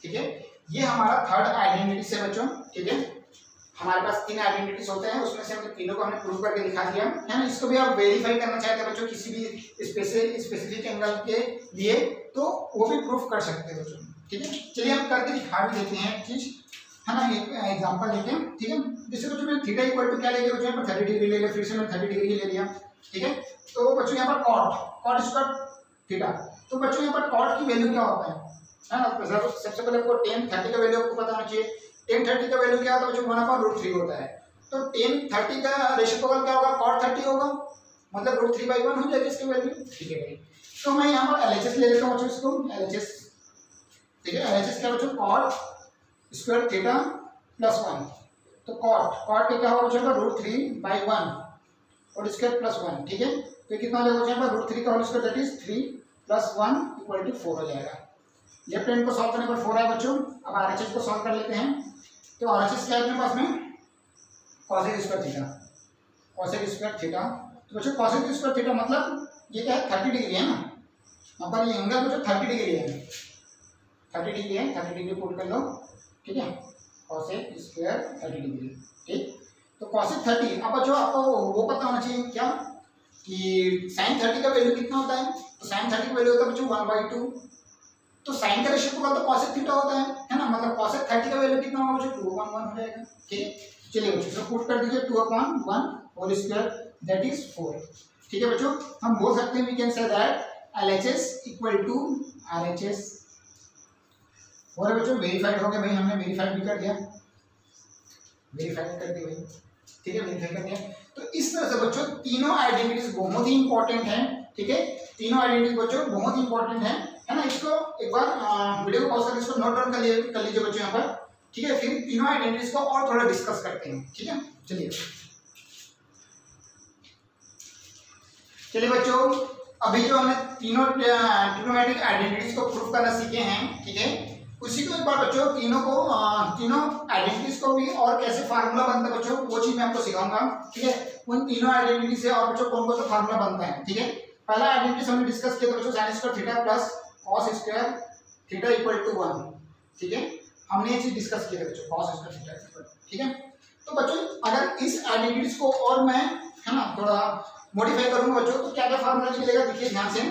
S1: ठीक है? ये हमारा थर्ड आइडेंटिटी से बच्चों। ठीक है? हमारे पास तीन आइडेंटिटीज होते हैं, उसमें से हमने तीनों को हमने प्रूव करके दिखा दिया। है ना? इसको भी आप वेरीफाई करना चाहते हैं बच्चों किसी भी स्पेसिफिक एंगल के लिए तो वो भी प्रूफ कर सकते हैं बच्चों। ठीक है? चलिए हम करके दिखा भी देते हैं चीज़। है ना? एक एग्जांपल लेते हैं। ठीक है? जैसे बच्चों मैं थीटा इक्वल टू क्या ले लिया बच्चों थर्टी डिग्री ले लिया, फिर से मैं थर्टी डिग्री ले लिया। ठीक है? तो बच्चों यहाँ पर कॉट कॉट स्क्वायर थीटा तो बच्चों यहाँ पर कॉट की वैल्यू क्या होता है? है ना? सबसे पहले आपको टेन थर्टी का वैल्यू आपको पता होना चाहिए। टेन थर्टी का वैल्यू क्या होता है बच्चों? वन अपॉन रूट थ्री होता है। तो टेन थर्टी का रेशियोपल क्या होगा? कॉट थर्टी होगा। मतलब रूट थ्री बाई वन हो जाएगी इसकी वैल्यू ठीक है भाई। तो मैं यहाँ पर एल एच एस ले लेता हूँ इसको। एल एच एस ठीक है? एल एच एस क्या बच्चों? Cot square theta plus one तो कॉट कॉट का क्या होगा बच्चों रूट थ्री बाई वन और स्क्वायर प्लस वन ठीक है? तो कितना हो जाएगा रूट थ्री का whole square that is three plus one equal to four हो जाएगा। लेफ़्ट हैंड को सॉल्व करने पर फोर है बच्चों। अब आर एच एस को सॉल्व कर लेते हैं। तो आर एच है अपने पास में cosec square theta cosec square theta तो बच्चों कॉसेक स्क्वायर थीटा मतलब ये क्या है? थर्टी डिग्री है ना? यहाँ पर ये एंगल बच्चों थर्टी डिग्री है। थर्टी डिग्री है थर्टी डिग्री पुट कर लो, ठीक है? कॉसेक स्क्वायर थर्टी डिग्री ठीक? तो कॉसेक थर्टी अब बच्चों, आपको वो पता होना चाहिए क्या? कि साइन थर्टी का वैल्यू कितना होता है? तो साइन थर्टी का वैल्यू होता है बच्चों वन बाई टू तो साइन का रेशियो का तो कॉसेक थीटा होता है है ना? मतलब कॉसेक थर्टी का वैल्यू कितना होगा? बच्चों टू वन वन हो जाएगा। ठीक है? चलिए बच्चों पुट कर दीजिए two upon one whole square that is four ठीक है बच्चों? हम बोल सकते हैं we can say that L H S equal to R H S और बच्चों? वेरीफाइड हो गया भाई, हमने वेरीफाइड भी कर दिया। वेरीफाइड कर दिया भाई। ठीक है? वेरीफाई कर दिया। तो इस तरह से बच्चों, तीनों आइडेंटिटीज बहुत ही इंपॉर्टेंट है। ठीक है? तीनों आइडेंटिटीज बच्चों बहुत इंपॉर्टेंट है। है ना इसको? एक बार वीडियो को पॉज करके इसको नोट डाउन कर लिए, कर लीजिए बच्चों यहाँ पर। ठीक है, फिर तीनों आइडेंटिटीज को और थोड़ा डिस्कस करते हैं। ठीक है? चलिए। चलिए बच्चों, अभी जो हमने तीनों ट्रिग्नोमेट्रिक आइडेंटिटीज को प्रूफ करना सीखे हैं, ठीक है? उसी को एक बार बच्चों, तीनों को तीनों आइडेंटिटीज को भी और कैसे फार्मूला बनता है बच्चों, वो चीज़ मैं आपको सिखाऊँगा। ठीक है? उन तीनों आइडेंटिटी से और बच्चों कौन कौन सा फार्मूला बनता है, ठीक है? पहला आइडेंटिटी हमने डिस्कस किया था बच्चों sine square theta plus cos square theta equal to one ठीक है? हमने ये चीज़ डिस्कस किया बच्चों कॉस स्क्वायर थीटा इक्वल ठीक है? तो बच्चों, अगर इस आइडेंटिटीज को और मैं, है ना, थोड़ा मॉडिफाई करूँगा बच्चों तो क्या क्या फार्मूला निकलेगा देखिए, ध्यान से।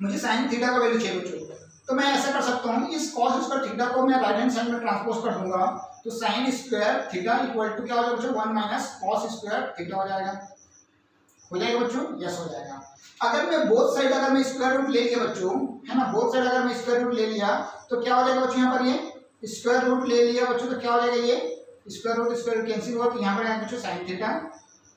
S1: मुझे साइन थीटा का वैल्यू चाहिए बच्चों। तो मैं ऐसा कर सकता हूँ, इस कॉस स्क्वायर थीटा को मैं राइट हैंड साइड में ट्रांसपोज कर दूँगा तो sine square theta equal to क्या हो जाएगा बच्चों? One minus cos square theta हो जाएगा। हो जाएगा बच्चों? यस हो जाएगा। अगर मैं बोथ साइड अगर मैं स्क्वायर रूट ले लिया बच्चों, है ना? बोथ साइड अगर मैं स्क्वायर रूट ले लिया तो क्या हो जाएगा बच्चों यहाँ पर ये? स्क्वायर रूट ले लिया बच्चों तो क्या हो जाएगा ये? Square root square root cancel हुआ तो यहाँ पर आएगा बच्चों साइन थीटा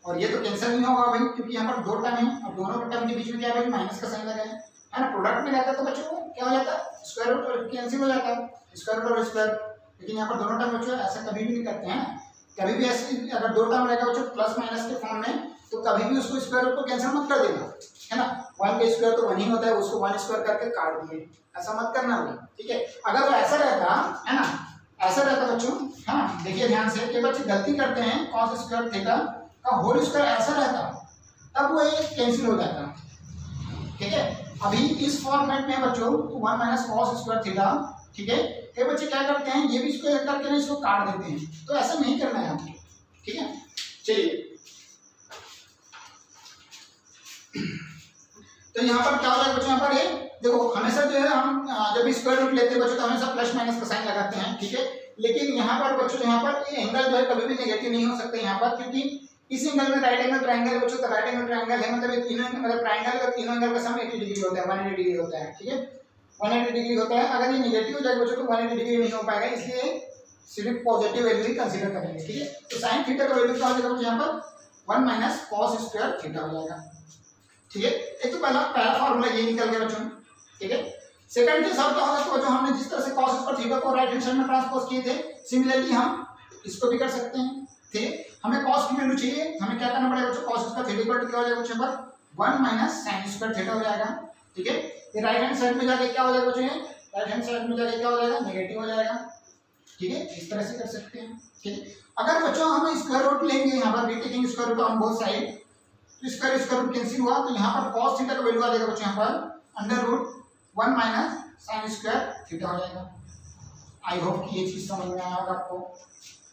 S1: और ये तो कैंसिल नहीं होगा भाई, क्योंकि यहाँ पर दो टर्म है, और दोनों टर्म के बीच में क्या है माइनस का साइन लगा है है ना? प्रोडक्ट में रहता तो बच्चों क्या हो जाता? स्क्वायर रूट और कैंसिल हो जाता। स्क्वायर रूट और स्क्वायर लेकिन यहाँ पर दोनों टर्म बच्चों ऐसा कभी भी नहीं करते, हैं कभी भी ऐसे अगर दो टर्म रहेगा बच्चों प्लस माइनस के फॉर्म में तो कभी भी उसको स्क्वायर रूट को कैंसिल मत कर देना, है ना? वन का स्क्वायर तो वन ही होता है, उसको वन स्क्वायर करके काट दिए, ऐसा मत करना भाई ठीक है? अगर वो ऐसा रहता, है ना? ऐसा रहता बच्चों, है ना? देखिए ध्यान से कि बच्चे गलती करते हैं कॉस स्क्वायर थीटा का होल स्क्वायर ऐसा रहता, तब वो एक कैंसिल हो जाता, ठीक है? अभी इस फॉर्मेट में बच्चों one minus cos square theta ठीक है? कई बच्चे क्या करते हैं, ये भी इसको करके ना इसको काट देते हैं तो ऐसा नहीं करना है आपको, ठीक है? चलिए तो यहाँ पर क्या हो जाएगा बच्चों, यहाँ पर ये देखो, हमेशा जो है हम जब स्क्वायर रूट लेते हैं बच्चों तो हमेशा प्लस माइनस का साइन लगाते हैं, ठीक है? लेकिन यहाँ पर बच्चों, यहाँ पर ये एंगल जो है कभी भी नेगेटिव नहीं हो सकते यहाँ पर, क्योंकि इस एंगल में राइट एंगल ट्रायंगल बच्चों तो राइट एंगल ट्राइंगल है मतलब तीनों मतलब ट्रायंगल का तीनों एंगल का सम 80 डिग्री होता है 180 डिग्री होता है, ठीक है? 180 डिग्री होता है, अगर ये नेगेटिव हो जाएगा बच्चों तो 180 डिग्री नहीं हो पाएगा, इसलिए सिर्फ़ पॉजिटिव वैल्यू ही कंसीडर करेंगे, ठीक है? तो साइन थीटा का वैल्यू क्या हो जाएगा यहाँ पर 1 माइनस cos स्क्वायर थीटा हो जाएगा। ठीक है? एक तो पहला पहला फार्मूला ये निकल गया बच्चों। ठीक है? सेकंड केस और क्या होगा तो बच्चों हमने जिस तरह से cos स्क्वायर थीटा को राइट हैंड साइड में ट्रांसपोज किए थे सिमिलरली हम इसको भी कर सकते हैं। ठीक है? हमें cos की वैल्यू चाहिए। हमें क्या करना पड़ेगा बच्चों? Cos square theta equal to क्या हो जाएगा बच्चों? पर 1 माइनस sin स्क्वायर थीटा हो जाएगा। ठीक है? ये राइट हैंड साइड में जाके क्या हो जाएगा बच्चों राइट हैंड साइड में जाके क्या हो जाएगा? नेगेटिव हो जाएगा। ठीक है? इस तरह से कर सकते हैं। ठीक है? अगर बच्चों हम स्क्वायर रूट लेंगे, यहाँ पर भी taking square root on both side square square root cancel हुआ तो यहाँ पर cos थीटा का वैल्यू आ जाएगा बच्चों यहाँ पर under root 1 minus sin square theta हो जाएगा। आई होप कि ये चीज़ समझ में आया होगा आपको।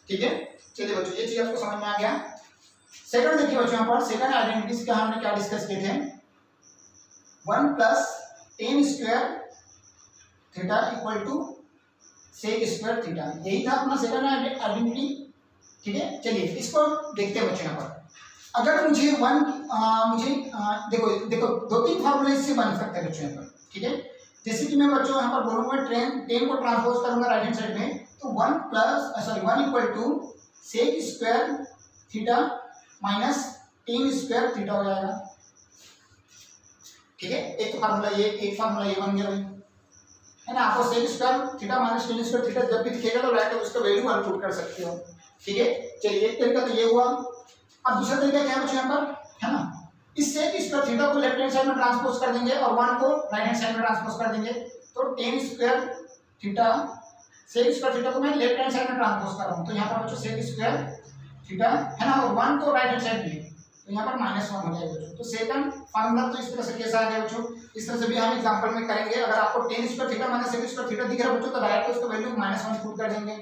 S1: ठीक है? चलिए बच्चों, ये चीज़ आपको समझ में आ गया। सेकंड देखिए बच्चों यहाँ पर सेकंड आइडेंटिटीज का हमने क्या डिस्कस किए थे? One plus tan square theta equal to sec square theta यही था अपना सेकंड आइडेंटिटी ठीक है? चलिए, इसको देखते हैं बच्चों यहाँ पर। अगर मुझे वन मुझे आ, देखो देखो दो तीन फॉर्मूले इससे बन सकते हैं बच्चों पर ठीक है? जैसे कि मैं बच्चों यहाँ पर बोलूँगा ट्रेन टेन को ट्रांसपोज करूँगा राइट हैंड साइड में तो one plus sorry one equal to sec square theta minus tan square theta हो जाएगा। ठीक है? एक फार्मूला ये एक फार्मूला ये बन गया भाई। है ना? आपको sec square theta minus tan square theta जब भी दिखेगा तो राइट उसका वैल्यू वन पुट कर सकते हो। ठीक है? चलिए एक तरीका तो ये हुआ। अब दूसरा तरीका क्या है बच्चों यहाँ पर? है ना? इस सेक स्क्वायर थीटा को लेफ़्ट हैंड साइड में ट्रांसपोज कर देंगे और वन को राइट हैंड साइड में ट्रांसपोज कर देंगे। तो tan square theta sec square theta को मैं लेफ़्ट हैंड साइड में ट्रांसपोज कर रहा हूँ। तो यहाँ पर बच्चों सेक स्क्वायर थीटा है ना? और वन को राइट हैंड साइड में। तो यहाँ पर माइनस वन हो जाएगा बच्चों। तो सेकंड फार्मूला तो इस तरह से कैसा आ गया बच्चों? इस तरह से भी हम एग्ज़ाम्पल में करेंगे। अगर आपको tan square theta minus seven square theta दिख रहा है बच्चों तो डायरेक्ट उसका वैल्यू माइनस वन पुट कर देंगे।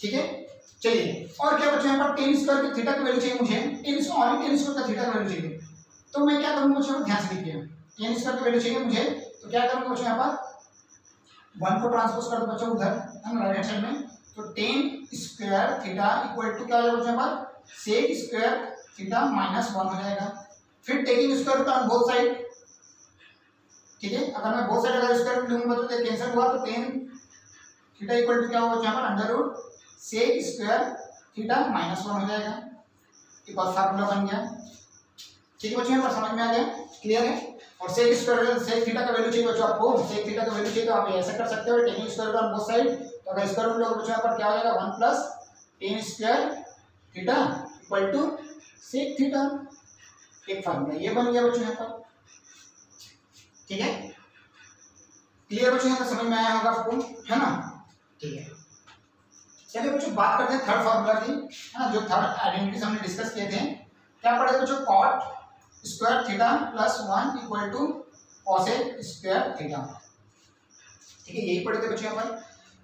S1: ठीक है? चलिए, और क्या बच्चों, यहाँ पर टेन स्क्वायर की थीटा की वैल्यू चाहिए मुझे? टेन ऑनली टेन स्क्वायर का थीटा की वैल्यू चाहिए। तो मैं क्या करूँगा बच्चों, ध्यान से देखिए। टेन स्क्वायर की वैल्यू चाहिए मुझे तो क्या करूँगा बच्चों, यहाँ पर वन को ट्रांसपोज कर दो बच्चों उधर, है ना राइट हैंड साइड में। तो tan square theta equal to क्या हो जाएगा बच्चों, यहाँ पर? Sec square theta minus one हो जाएगा। फिर taking square on both side ठीक है? अगर मैं बोथ साइड अगर स्क्वायर लूँगा तो कैंसिल हुआ तो टेन थीटा इक्वल टू क्या होगा यहाँ पर? Under root sec square theta minus one हो जाएगा। फार्मूला बन गया। ठीक है बच्चों समझ में आ गया। क्लियर है? और सेक स्क्वायर सेक थीटा का वैल्यू चाहिए बच्चों आपको थीटा का वैल्यू चाहिए तो आप ऐसा कर सकते हो स्क्वायर बोथ साइड तो अगर स्क्वायर रूट लोगे बच्चों पर क्या हो जाएगा? Square theta equal to theta एक फार्मूला ये बन गया बच्चों पर। ठीक है? क्लियर बच्चों, यहाँ पर समझ में आया होगा आपको, है ना? ठीक है। चलिए बच्चों बात करते हैं थर्ड फार्मूला की? है ना, जो थर्ड आइडेंटिटीज हमने डिस्कस किए थे। क्या पढ़े बच्चों cot square theta plus one equal to cosec square theta ठीक है, यही पढ़े थे बच्चों पर।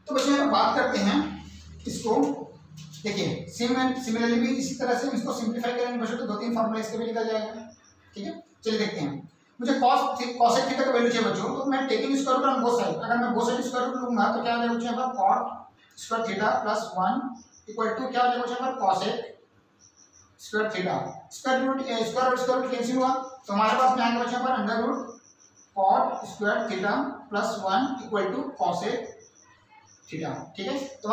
S1: तो बच्चों यहाँ बात करते हैं इसको। देखिए सेम एंड सिमिलरली भी इसी तरह से इसको सिंप्लीफाई करेंगे बच्चों तो दो तीन फार्मूला इसके भी निकल जाएगा। ठीक है, चलिए देखते हैं। मुझे कॉस कॉसेक थीटा का वैल्यू चाहिए बच्चों तो मैं taking square root both side अगर मैं बोथ साइड स्क्वायर रूट लूँगा तो क्या आ बच्चों यहाँ पर? Cot square theta plus one equal to क्या हो जाएगा पर cosec square theta. Square root square root square root cancel हुआ। तो हमारे पास में आएगा बच्चों under root cot square theta plus one equal to cosec theta. ठीक है? तो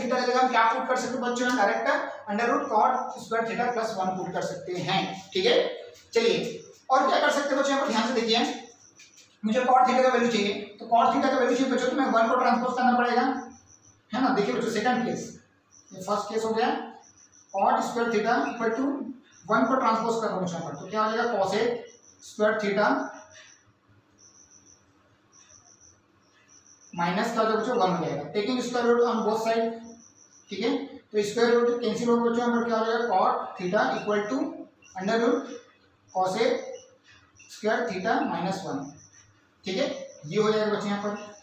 S1: थीटा की जगह हम क्या पुट कर सकते हैं बच्चों? Direct under root cot square theta plus one put कर सकते हैं। ठीक है? चलिए, और क्या कर सकते हैं बच्चों? यहाँ पर ध्यान से देखिए। मुझे कॉट थीटा का वैल्यू चाहिए। तो कॉट थीटा का वैल्यू चाहिए बच्चों तो मैं वन को ट्रांसपोज करना पड़ेगा। है ना? देखिए बच्चों सेकंड केस ये फ़र्स्ट केस हो गया। Cot square theta equal to one को ट्रांसपोज कर रहा हूँ तो क्या हो जाएगा? कॉसेक स्क्वायर थीटा माइनस का जो बच्चों? वन हो जाएगा। Taking square root on both side ठीक है? तो स्क्वायर रूट कैंसिल होगा बच्चों हमारा क्या हो जाएगा? Cot theta equal to under root cosec square theta minus one ठीक है? ये हो जाएगा बच्चों यहाँ पर।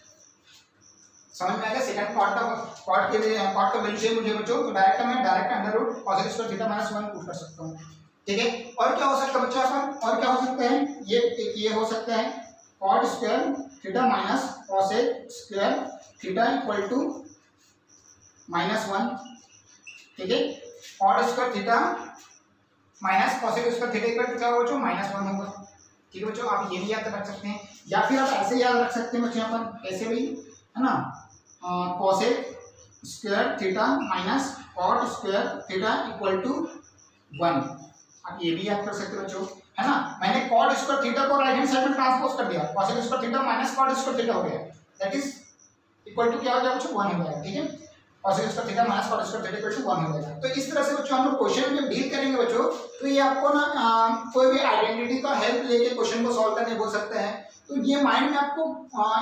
S1: समझ में आएगा सेकंड कॉट का कॉट के लिए कॉट का वैल्यू चाहिए मुझे बच्चों तो डायरेक्ट मैं direct under root cosec square theta minus one put कर सकता हूँ। ठीक है? और क्या हो सकता है बच्चों पर और क्या हो सकता है? ये ये हो सकता है cot square theta minus cosec square theta equal to minus one ठीक है? Cot square theta minus cosec square theta equal to क्या होगा बच्चों? माइनस वन होगा। ठीक है बच्चों? आप ये भी याद रख सकते हैं। या फिर आप ऐसे याद रख सकते हैं बच्चों पर ऐसे भी, है ना? Cosec square theta minus cot square theta equal to one आप ये भी याद कर सकते हो बच्चों है ना? मैंने कॉट स्क्वायर थीटा को राइट हैंड साइड में ट्रांसपोज कर दिया। Cosec square theta minus cot square theta हो गया। दैट इज़ इक्वल टू क्या हो जाएगा बच्चों वन हो जाएगा ठीक है? तो इस तरह से बच्चों, हम लोग क्वेश्चन में डील करेंगे बच्चों। तो ये आपको ना कोई भी आइडेंटिटी का हेल्प लेके क्वेश्चन को सॉल्व करने बोल सकते हैं। तो ये माइंड में आपको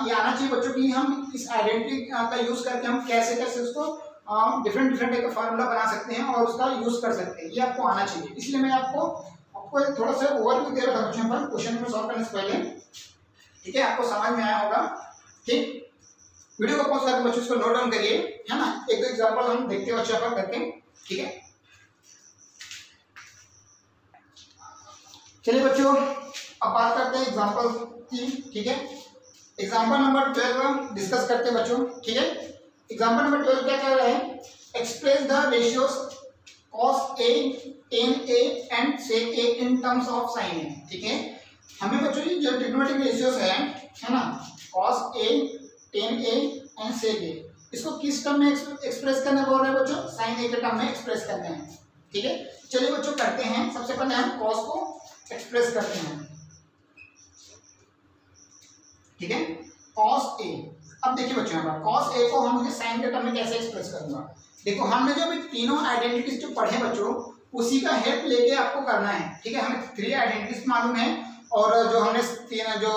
S1: ये आना चाहिए बच्चों की, हम इस आइडेंटिटी का यूज़ करके हम कैसे कैसे उसको डिफरेंट डिफरेंट एक फार्मूला बना सकते हैं और उसका यूज़ कर सकते हैं। ये आपको आना चाहिए। इसलिए मैं आपको आपको थोड़ा सा ओवरव्यू दे रहा था बच्चों पर। क्वेश्चन को सॉल्व करने से पहले, ठीक है? आपको समझ में आया होगा। ठीक? वीडियो को पॉज करके बच्चों इसको नोट डाउन करिए, है ना? एक दो एग्ज़ाम्पल हम देखते हैं बच्चों पर करके, ठीक है? चलिए बच्चों अब बात करते हैं एग्ज़ाम्पल की, ठीक है? एग्ज़ाम्पल नंबर ट्वेल्व डिस्कस करते हैं बच्चों, ठीक है? एग्ज़ाम्पल नंबर ट्वेल्व क्या कह रहे हैं? Express the ratios cos A tan a and sec a in terms of sin a ठीक है? हमें बच्चों ये जो ट्रिग्नोमेट्रिक रेशियोज है है ना? Cos a tan a and sec a इसको किस टर्म में एक्सप्रेस करने बोल रहे हैं बच्चों? साइन ए के टर्म में एक्सप्रेस करते हैं, ठीक है? चलिए बच्चों करते हैं। सबसे पहले हम कॉस को एक्सप्रेस करते हैं। ठीक है? Cos a. अब देखिए बच्चों, यहाँ पर cos a को हम मुझे sin के टर्म में कैसे एक्सप्रेस करूँगा? देखो, हमने जो अभी तीनों आइडेंटिटीज जो पढ़े बच्चों, उसी का हेल्प लेके आपको करना है, ठीक है? हमें थ्री आइडेंटिटीज मालूम है और जो हमने तीन, जो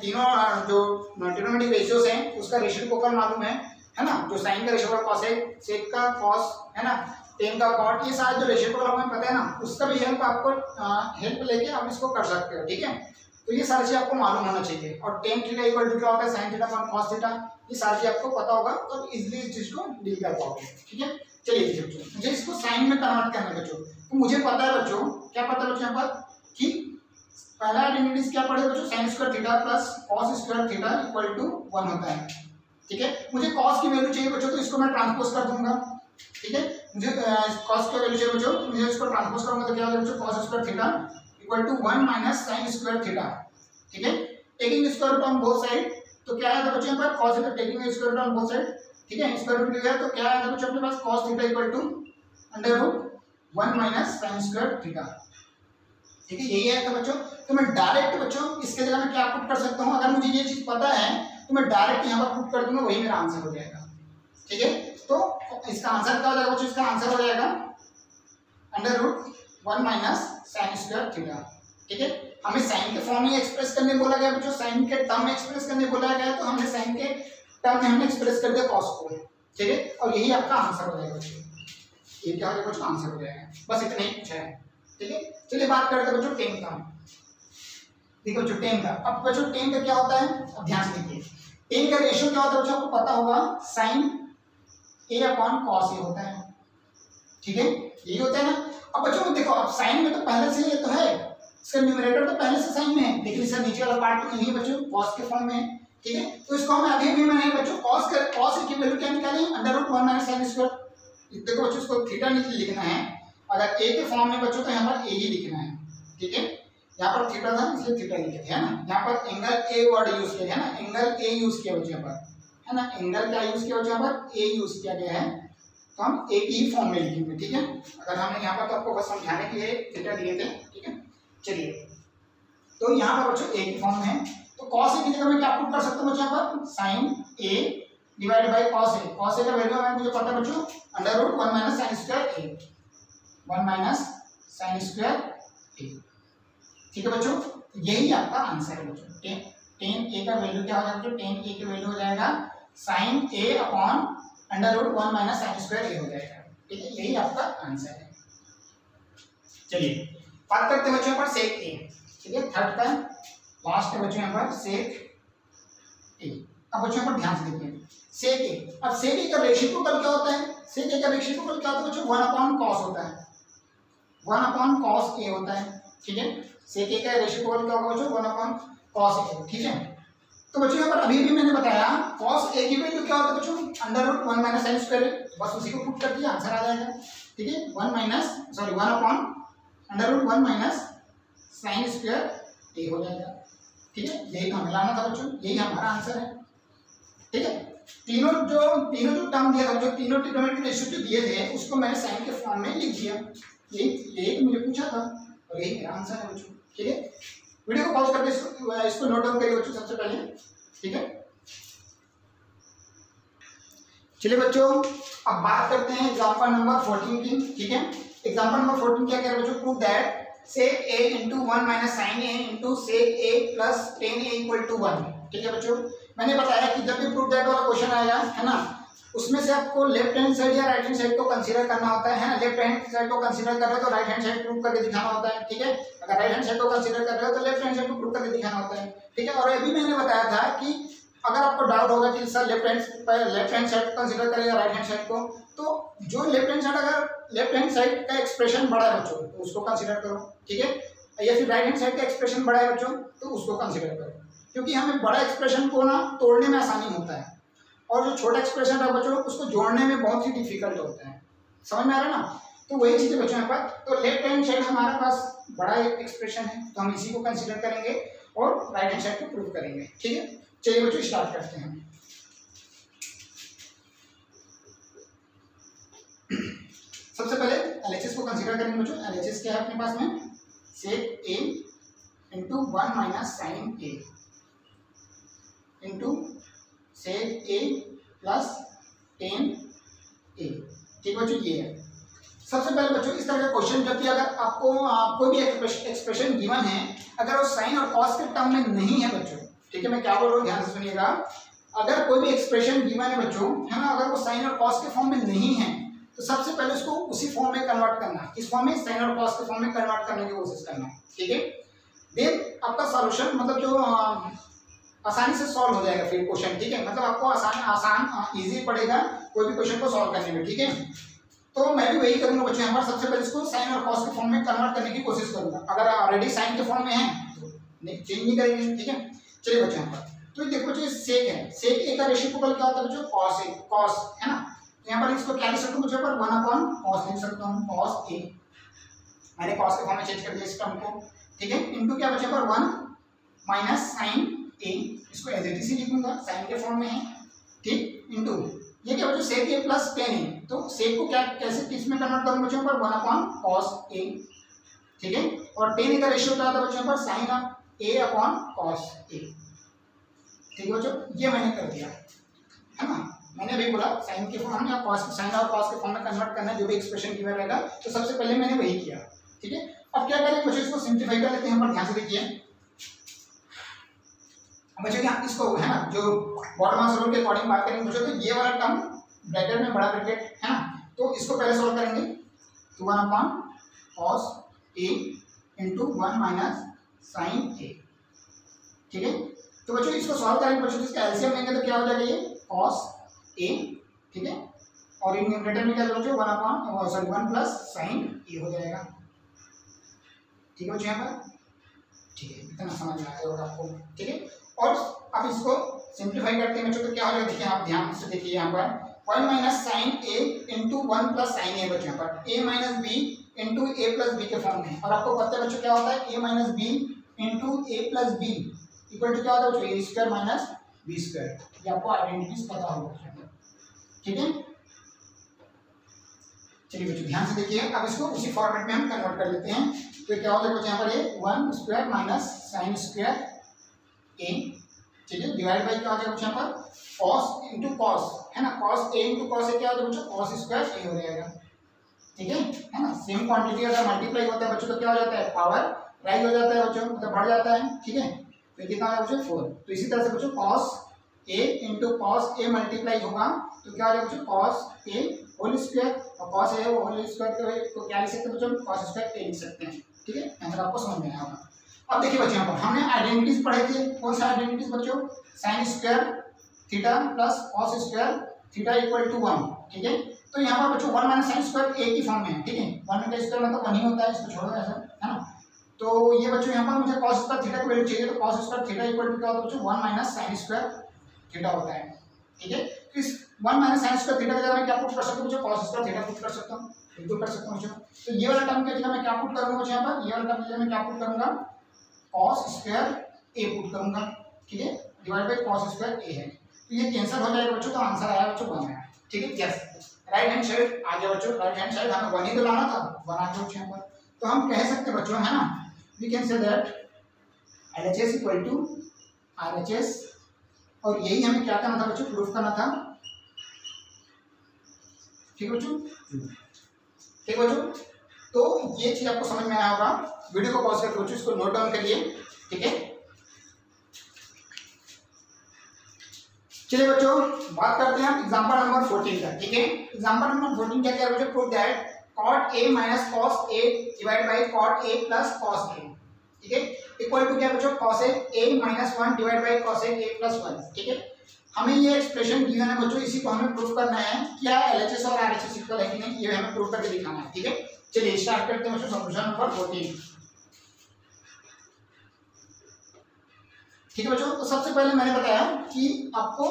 S1: तीनों, जो ट्रिग्नोमेट्रिक रेशियोज हैं, उसका रेशियो कोकर मालूम है है ना? जो साइन का रेशियो कॉस है सेक का कॉस है ना? टेन का कॉट ये सारा जो रेशियो को हमें पता है ना, उसका भी हेल्प आपको हेल्प लेके आप इसको कर सकते हो, ठीक है? तो ये सारी चीज़ आपको मालूम होना चाहिए। और टेन थीटा इक्वल टू क्या होता है? Sin theta upon cos theta ये सारी चीज़ आपको पता होगा तो इजीली इस चीज़ को डील कर पाओगे। ठीक है? चलिए बच्चों, मुझे इसको साइन में कन्वर्ट करना है बच्चों। तो मुझे पता है बच्चों, क्या पता है बच्चों यहाँ पर? कि पहला आइडेंटिटीज क्या पड़ेगा बच्चों? Sin square theta plus cos square theta equal to one होता है। ठीक है? मुझे कॉस की वैल्यू चाहिए बच्चों तो इसको मैं ट्रांसपोज कर दूँगा। ठीक है? मुझे कॉस की वैल्यू चाहिए बच्चों तो मुझे इसको ट्रांसपोज करूँगा तो क्या होगा बच्चों? Cos square theta equal to one minus sin square theta ठीक है? Taking square root on both side तो क्या आया था बच्चों यहाँ पर cos theta taking square root on both side ठीक है? स्क्वायर रूट लिया तो क्या आया था बच्चों अपने पास? Cos theta equal to under root one minus sin square theta ठीक है? यही आया था बच्चों तो मैं डायरेक्ट बच्चों, इसके जगह में क्या पुट कर सकता हूँ? अगर मुझे ये चीज़ पता है तो मैं डायरेक्ट यहाँ पर पुट कर दूँगा, वही मेरा आंसर हो जाएगा। ठीक है? तो इसका आंसर क्या हो जाएगा बच्चों? इसका आंसर हो जाएगा under root one minus sin square theta. ठीक है? हमें साइन के फॉर्म में एक्सप्रेस करने बोला गया बच्चों साइन के टर्म में एक्सप्रेस करने बोला गया तो हमने साइन के टर्म में हमने एक्सप्रेस कर दिया कॉस को। ठीक है? और यही आपका आंसर हो जाएगा बच्चों। ये क्या हो जाएगा बच्चों? आंसर हो जाएगा बस इतना ही पूछा है ठीक है? चलिए बात करते हैं बच्चों टेन का। देखो बच्चों टेन का। अब बच्चों टेन का क्या होता है? अब ध्यान से देखिए। टेन का रेशियो क्या होता है बच्चों? आपको पता होगा sin a upon cos a होता है। ठीक है? यही होता है ना? अब बच्चों को देखो, अब साइन में तो पहले से ये तो है। इसका न्यूमरेटर तो पहले से साइन में है। लेकिन इसका नीचे वाला पार्ट तो नहीं है बच्चों कॉस के फॉर्म में है। ठीक है? तो इसको हमें अभी भी मैंने बच्चों। कॉस कर कॉस की वैल्यू क्या निकाली? Under root one minus sin square देखो बच्चों, इसको थीटा नहीं लिखना है। अगर ए के फॉर्म में बच्चों तो यहाँ पर ए ही लिखना है। ठीक है? यहाँ पर थीटा था, इसलिए थीटा लिखे थे, है ना? यहाँ पर एंगल ए वर्ड यूज़ किया है ना? एंगल ए यूज़ किया बच्चों यहाँ पर। है ना? एंगल क्या यूज़ किया बच्चों यहाँ पर? ए यूज़ किया गया है। तो हम एक ही फॉर्म में लिखेंगे, ठीक है? अगर हमने यहाँ पर तो आपको बस समझाने के लिए थीटा लिए थे, ठीक है? चलिए। तो यहाँ पर बच्चों ए की फॉर्म है। तो कॉस ए की जगह में क्या पुट कर सकते हैं बच्चों पर sin a divide by cos a cos a का वैल्यू हमें मुझे पता है बच्चों? Under root one minus sin square a one minus sin square a ठीक है बच्चों? यही आपका आंसर है बच्चों। टेन ए का वैल्यू क्या हो जाएगा टेन ए का वैल्यू हो जाएगा sin a upon under root one minus sin square a हो जाएगा ठीक है, यही आपका आंसर है। चलिए बात करते बच्चों पर सेक ए ठीक है थर्ड का लास्ट है बच्चों यहाँ पर सेक ए अब बच्चों पर ध्यान से देखिए। सेक ए अब सेक ए का रेशिप्रोकल क्या होता है? सेक ए का रेशिप्रोकल क्या होता है बच्चों? वन अपॉन कॉस होता है। वन अपॉन कॉस ए होता है। ठीक है सेक ए का रेशियो कल क्या होगा बच्चों? वन अपॉन कॉस ए ठीक है? तो बच्चों, यहाँ पर अभी भी मैंने बताया कॉस ए की वैल्यू क्या होता है बच्चों? Under root one minus sin square बस उसी को पुट कर दिया आंसर आ जाएगा। ठीक है? One minus sorry one upon under root one minus sin square a हो जाएगा। ठीक है? यही तो हमें लाना था बच्चों। यही हमारा आंसर है। ठीक है? तीनों जो तीनों जो टर्म दिया था जो तीनों ट्रिग्नोमेट्रिक रेशियो जो दिए थे, उसको मैंने साइन के फॉर्म में लिख दिया। यही यही मुझे पूछा था, और यही मेरा आंसर है बच्चों। ठीक है? वीडियो को पॉज करके इसको इसको नोट डाउन करिए बच्चों, सबसे पहले, ठीक है? चलिए बच्चों, अब बात करते हैं एग्ज़ाम्पल नंबर फोर्टीन की, ठीक है? एग्ज़ाम्पल नंबर फोर्टीन क्या कह रहे बच्चों? Prove that sec a into one minus sin a into sec a plus tan a equal to one ठीक है बच्चों? मैंने बताया कि जब भी प्रूफ दैट वाला क्वेश्चन आएगा, है ना? उसमें से आपको लेफ़्ट हैंड साइड या राइट हैंड साइड को कंसीडर करना होता है ना लेफ़्ट हैंड साइड को कंसीडर कर रहे हो तो राइट हैंड साइड प्रूव करके दिखाना होता है ठीक है अगर राइट हैंड साइड को कंसीडर कर रहे हो तो लेफ़्ट हैंड साइड को प्रूव करके दिखाना होता है ठीक है और अभी मैंने बताया था कि अगर आपको डाउट होगा कि sir left hand left hand side consider करें या राइट हैंड साइड को तो जो लेफ़्ट हैंड साइड अगर लेफ़्ट हैंड साइड का एक्सप्रेशन बड़ा है बच्चों तो उसको कंसिडर करो ठीक है या फिर राइट हैंड साइड का एक्सप्रेशन बड़ा है बच्चों तो उसको कंसिडर करो क्योंकि हमें बड़ा एक्सप्रेशन को ना तोड़ने में आसानी होता है और जो छोटा एक्सप्रेशन था बच्चों, उसको जोड़ने में बहुत ही डिफ़िकल्ट होता है। समझ में आ रहा है ना? तो वही चीज़ बच्चों यहाँ पर तो लेफ़्ट हैंड साइड हमारे पास बड़ा एक्सप्रेशन है तो हम इसी को कंसिडर करेंगे और राइट हैंड साइड को प्रूव करेंगे, ठीक है? चलिए बच्चों स्टार्ट करते हैं सबसे पहले एल को कंसीडर करेंगे बच्चों। एल क्या है अपने पास में? Sec a into one minus sin a into sec a plus tan a ठीक बच्चों, ये है। सबसे पहले बच्चों, इस तरह का क्वेश्चन जब कि अगर आपको कोई भी एक्सप्रेशन गिवन है, अगर वो साइन और कॉस के टर्म में नहीं है बच्चों, ठीक है, मैं क्या बोल रहा हूँ, ध्यान से सुनिएगा। अगर कोई भी एक्सप्रेशन गिवन है बच्चों, है ना, अगर वो साइन और कॉस के फॉर्म में नहीं है तो सबसे पहले उसको उसी फॉर्म में कन्वर्ट करना किस फॉर्म में साइन और कॉस के फॉर्म में कन्वर्ट करने की कोशिश करना ठीक है? देन आपका सॉल्यूशन मतलब जो आसानी से सॉल्व हो जाएगा फिर क्वेश्चन ठीक है? मतलब आपको आसान आसान इजी पड़ेगा कोई भी क्वेश्चन को सॉल्व करने में, ठीक है? तो मैं भी वही करूँगा बच्चे, हमारे सबसे पहले इसको साइन और कॉस के फॉर्म में कन्वर्ट करने की कोशिश करूँगा। अगर ऑलरेडी साइन के फॉर्म में है तो चेंज नहीं करेंगे, ठीक है? चलिए बच्चे यहाँ पर तो देखो बच्चे सेक है सेक ए का रेशिप्रोकल क्या होता है बच्चों? कॉस ए कॉस है ना? तो यहाँ पर इसको क्या लिख सकता हूँ बच्चों पर वन अपॉन कॉस लिख सकता हूँ कॉस ए मैंने कॉस के फॉर्म में चेंज कर दिया इस टर्म को ठीक है? इनटू क्या बच्चे पर वन माइनस साइन ए इसको एज एट ही लिखूँगा साइन के फॉर्म में है। ठीक? इनटू ये क्या बच्चों सेक ए प्लस टेन ए तो सेक को क्या, कैसे, किसमें कन्वर्ट करूँ बच्चों पर? वन अपॉन कॉस ए ठीक है? और टेन का रेशियो क्या होता है बच्चों पर? Sin a upon cos a ठीक है बच्चों? ये मैंने कर दिया। है ना? मैंने अभी बोला साइन के फॉर्म या कॉस साइन और कॉस के फॉर्म में कन्वर्ट करना है, जो भी एक्सप्रेशन गिवन रहेगा तो सबसे पहले मैंने वही किया। ठीक है? अब क्या करें? बच्चों इसको सिंप्लीफाई कर लेते हैं पर ध्यान से देखिए। बच्चों यहाँ इसको, है ना? जो बॉटम आंसर रूल के अकॉर्डिंग बात करेंगे बच्चों तो ये वाला टर्म ब्रैकेट में बड़ा ब्रैकेट है ना? तो इसको पहले सॉल्व करेंगे। तो one upon cos a into one minus sin a ठीक है? तो बच्चों, इसको सॉल्व करेंगे। बच्चों इसका एलसीएम लेंगे तो क्या हो जाएगा ये? कॉस ए ठीक है? और इन न्यूमरेटर में क्या बच्चों? One upon sorry one plus sin a हो जाएगा। ठीक है बच्चों, यहाँ पर? ठीक है, इतना समझ में आया होगा आपको। ठीक है? और अब इसको सिंप्लीफाई करते हैं बच्चों तो क्या हो जाएगा देखिए आप ध्यान से देखिए यहाँ पर। One minus sin a into one plus sin a बच्चों पर। A minus b into a plus b के फॉर्म में। और आपको पता है बच्चों क्या होता है? A minus b into a plus b equal to क्या होता है a square minus b square ये आपको आइडेंटिटीज पता होगा ठीक है? चलिए बच्चों, ध्यान से देखिए। अब इसको उसी फॉर्मेट में हम कन्वर्ट कर लेते हैं। तो क्या होता है बच्चों, यहाँ पर ये one square minus sin square ठीक है डिवाइड बाई क्या हो जाएगा पर? कॉस इंटू कॉस है ना? कॉस ए इंटू कॉस क्या है बच्चों? कॉस स्क्वायर ए हो जाएगा। ठीक है? है ना? सेम क्वांटिटी अगर मल्टीप्लाई होता है बच्चों तो क्या हो जाता है? पावर राइज हो जाता है बच्चों मतलब बढ़ जाता है। ठीक है? तो कितना आया बच्चों? फोर तो इसी तरह से बच्चों cos a into cos a multiply होगा तो क्या आ जाएगा बच्चों? कॉस ए होल स्क्वायर और कॉस ए होल स्क्वायर को क्या लिख सकते हैं बच्चों? कॉस स्क्वायर ए लिख सकते हैं। ठीक है? आंसर आपको समझ में आएगा अब देखिए बच्चे, यहाँ पर हमने आइडेंटिटीज पढ़े थे। कौन सा आइडेंटिटीज बच्चों? Sin square theta plus cos square theta equal to one ठीक है? तो यहाँ पर बच्चों one minus sin square a की फॉर्म में है, ठीक है? वन का स्क्वायर मतलब वन ही होता है, इसको छोड़ो ऐसा, है ना? तो ये बच्चों, यहाँ पर मुझे कॉस स्क्वायर थीटा की वैल्यू चाहिए तो cos square theta equal to क्या होता है बच्चों? One minus sin square theta होता है, ठीक है? तो इस one minus sin square theta की जगह मैं क्या पुट कर सकता हूँ बच्चों? कॉस स्क्वायर थीटा पुट कर सकता हूँ, बिल्कुल कर सकता हूँ बच्चों। तो ये वाला टर्म की जगह मैं क्या पुट करूँगा बच्चों यहाँ पर? ये वाला टर्म की जगह मैं क्या पुट करूँगा? कॉस स्क्वायर ए पुट करूँगा ठीक है? Divide by cos square a है। तो ये कैंसिल हो जाएगा बच्चों तो आंसर आया बच्चों वन आया ठीक है? यस राइट हैंड साइड आ गया बच्चों राइट हैंड साइड हमें वन ही तो लाना था वन आ गया बच्चों यहाँ पर। तो हम कह सकते बच्चों है ना? We can say that LHS equal to RHS और यही हमें क्या करना था बच्चों? प्रूफ करना था। ठीक है बच्चों? ठीक है बच्चों? तो ये चीज़ आपको समझ में आया होगा। वीडियो को पॉज करके इसको नोट डाउन करिए, ठीक है? चलिए बच्चों, बात करते हैं एग्जांपल नंबर फोर्टीन का, ठीक है? एग्जांपल नंबर फोर्टीन क्या रहे बच्चों? Prove that cot a minus cos a divided by cot a plus cos a, ठीक है? इक्वल टू क्या बच्चों? Cos a a minus one divide by cos a a plus one ठीक है? हमें ये एक्सप्रेशन गिवन है बच्चों, इसी को हमें प्रूव करना है, क्या एलएचएस और आरएचएस इक्वल है कि नहीं, ये हमें प्रूव करके दिखाना है, ठीक है? चलिए स्टार्ट करते हैं बच्चों नंबर फोर्टीन ठीक है बच्चों तो सबसे पहले मैंने बताया कि आपको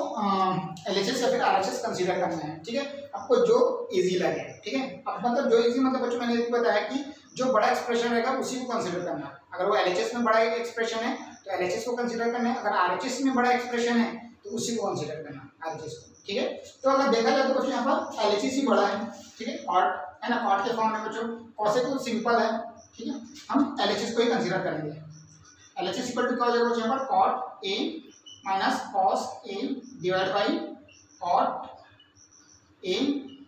S1: एल एच एस या फिर आर एच एस कंसिडर करना है, ठीक है? आपको जो इजी लगे, ठीक है? अब मतलब जो इजी मतलब बच्चों, मैंने बताया कि जो बड़ा एक्सप्रेशन रहेगा, उसी को कंसिडर करना अगर वो एल एच एस में बड़ा एक्सप्रेशन है तो एल एच एस को कंसिडर करना है। अगर आर एच एस में बड़ा एक्सप्रेशन है तो उसी को कंसिडर करना आर एच एस को, ठीक है? तो अगर देखा जाए तो बच्चों, यहाँ पर एल एच एस ही बड़ा है, ठीक है? कॉट है ना कॉट के फॉर्म में बच्चों कौसे तो सिंपल है, ठीक है? हम एल एच एस को ही कंसिडर करेंगे। L H S equal to क्या हो जाएगा बच्चों पर? Cot a minus cos a divide by cot a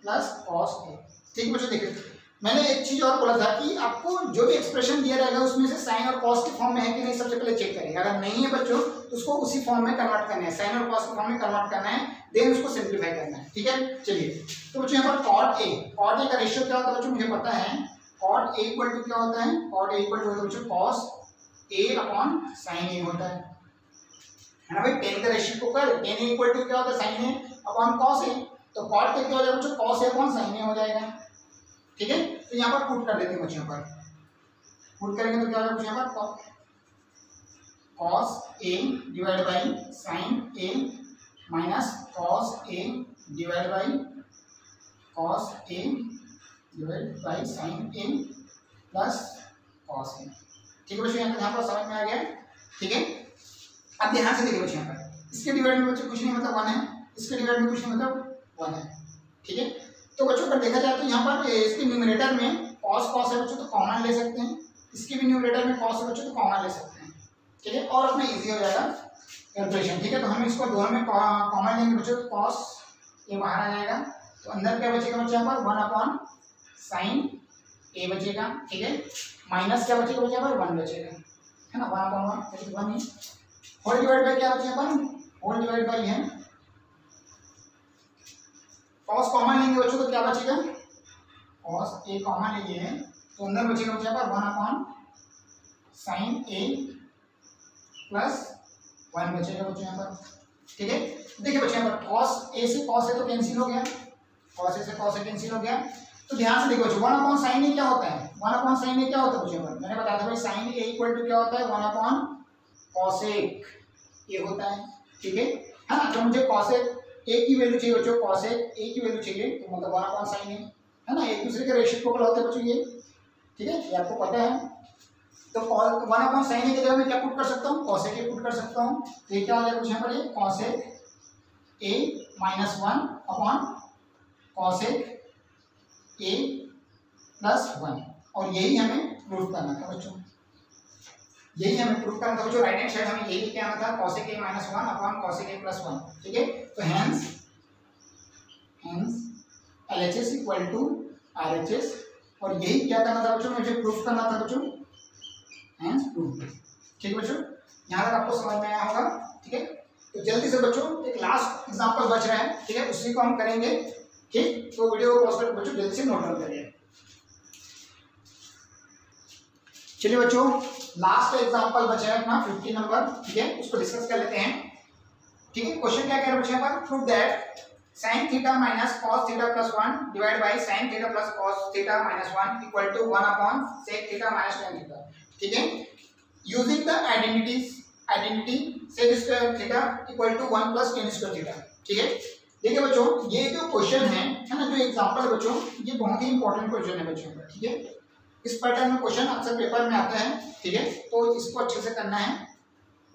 S1: plus cos a ठीक है बच्चों, देखिए। मैंने एक चीज़ और बोला था कि आपको जो भी एक्सप्रेशन दिया रहेगा उसमें से साइन और कॉस के फॉर्म में है कि नहीं, सबसे पहले चेक करेंगे अगर नहीं है बच्चों तो उसको उसी फॉर्म में कन्वर्ट करना है। साइन और कॉस के फॉर्म में कन्वर्ट करना है देन उसको सिंप्लीफाई करना है। ठीक है? चलिए। तो बच्चों, यहाँ पर कॉट ए कॉट ए का रेशियो क्या होता है बच्चों, मुझे पता है। कॉट ए इक्वल टू क्या होता है? कॉट ए इक्वल टू होता है बच्चों cos a upon sin a होता है। है ना भाई? टेन का रेशियो को कर टेन इक्वल टू क्या होता है? Sin a upon cos a तो कॉट का क्या हो जाएगा बच्चों? Cos a upon sin a हो जाएगा। ठीक है? तो यहाँ पर पुट कर लेते हैं बच्चों पर। पुट करेंगे तो क्या होगा यहाँ पर? Cos. A divided by sin A minus cos a divided by cos a divided by sin a plus cos a ठीक है बच्चों यहाँ पर यहाँ पर समझ में आ गया? ठीक है? अब ध्यान से देखिए बच्चों यहाँ पर। इसके डिवाइड में बच्चों कुछ नहीं मतलब वन है। इसके डिवाइड में कुछ नहीं मतलब वन है। ठीक है? तो बच्चों, अगर देखा जाए तो यहाँ पर इसके न्यूमिनेटर में cos कॉस है बच्चों तो कॉमन ले सकते हैं। इसके भी न्यूमिनेटर में कॉस है बच्चों तो कॉमन ले सकते हैं। ठीक है? और अपना इजी हो जाएगा कैलकुलेशन ठीक है? तो हम इसको दोनों में कॉमन लेंगे बच्चों तो कॉस ये बाहर आ जाएगा। तो अंदर क्या बचेगा बच्चे यहाँ पर? वन अपॉन साइन ए बचेगा। ठीक है? माइनस क्या बचेगा बच्चे यहाँ पर? वन बचेगा। है ना? वन अपॉन वन वन ही होल डिवाइड बाई क्या बचे यहाँ पर? होल डिवाइड बाई है कॉस कॉमन लेंगे बच्चों तो क्या बचेगा? कॉस ए कॉमन लेंगे। तो अंदर बचेगा बच्चे पर? One upon sin a plus one बचेगा बच्चों यहाँ पर। ठीक है? देखिए बच्चों यहाँ पर कॉस ए से कॉस ए तो कैंसिल हो गया। कॉस ए से कॉस ए कैंसिल हो गया। तो ध्यान से देखो बच्चों वन अपॉन साइन ए क्या होता है? वन अपॉन साइन ए क्या होता है बच्चों पर? मैंने बताया था भाई साइन ए इक्वल टू क्या होता है? वन अपॉन कॉसेक ये होता है। ठीक है? है ना तो मुझे कॉस कॉसेक ए की वैल्यू चाहिए बच्चों कॉसेक ए ए की वैल्यू चाहिए तो मतलब वन अपॉन साइन ए है ना? एक दूसरे के रेशिप्रोकल होते हैं बच्चों ये। ठीक है? ये आपको पता है। तो वन अपॉन साइन ए की जगह मैं क्या पुट कर सकता हूँ? कॉसेक ए पुट कर सकता हूँ। तो ये क्या हो जाएगा कुछ यहाँ पर? ये cosec a minus one upon cosec a plus one और यही हमें प्रूफ करना था बच्चों। यही हमें प्रूफ करना था बच्चों राइट हैंड साइड हमें यही लिख आना था cosec a minus one upon cosec a plus one ठीक है? तो hence hence L H S equal to R H S और यही क्या करना था बच्चों? मुझे प्रूफ करना था बच्चों। एंड प्रूफ ठीक है बच्चों? यहाँ तक आपको समझ में आया होगा, ठीक है? तो जल्दी से बच्चों, एक लास्ट एग्जांपल बच रहा है, ठीक है? उसी को हम करेंगे, ठीक? तो वीडियो को पॉज बच्चों, जल्दी से नोट डाउन करिए। चलिए बच्चों लास्ट एग्जांपल बचा है अपना फिफ्टी नंबर ठीक है? उसको डिस्कस कर लेते हैं। ठीक है? क्वेश्चन क्या कह रहे बच्चे पर prove that sin theta minus cos theta plus 1 divided by sin theta plus cos theta minus 1 equal to 1 upon sec theta minus tan theta. ठीक है? Using the identities identity sec square theta equal to one plus tan square theta ठीक है? देखिए बच्चों, ये जो question है ना, जो एग्जांपल है बच्चों, ये बहुत ही इंपॉर्टेंट क्वेश्चन है बच्चों का ठीक है? इस पैटर्न में क्वेश्चन अक्सर पेपर में आते हैं, ठीक है? तो इसको अच्छे से करना है।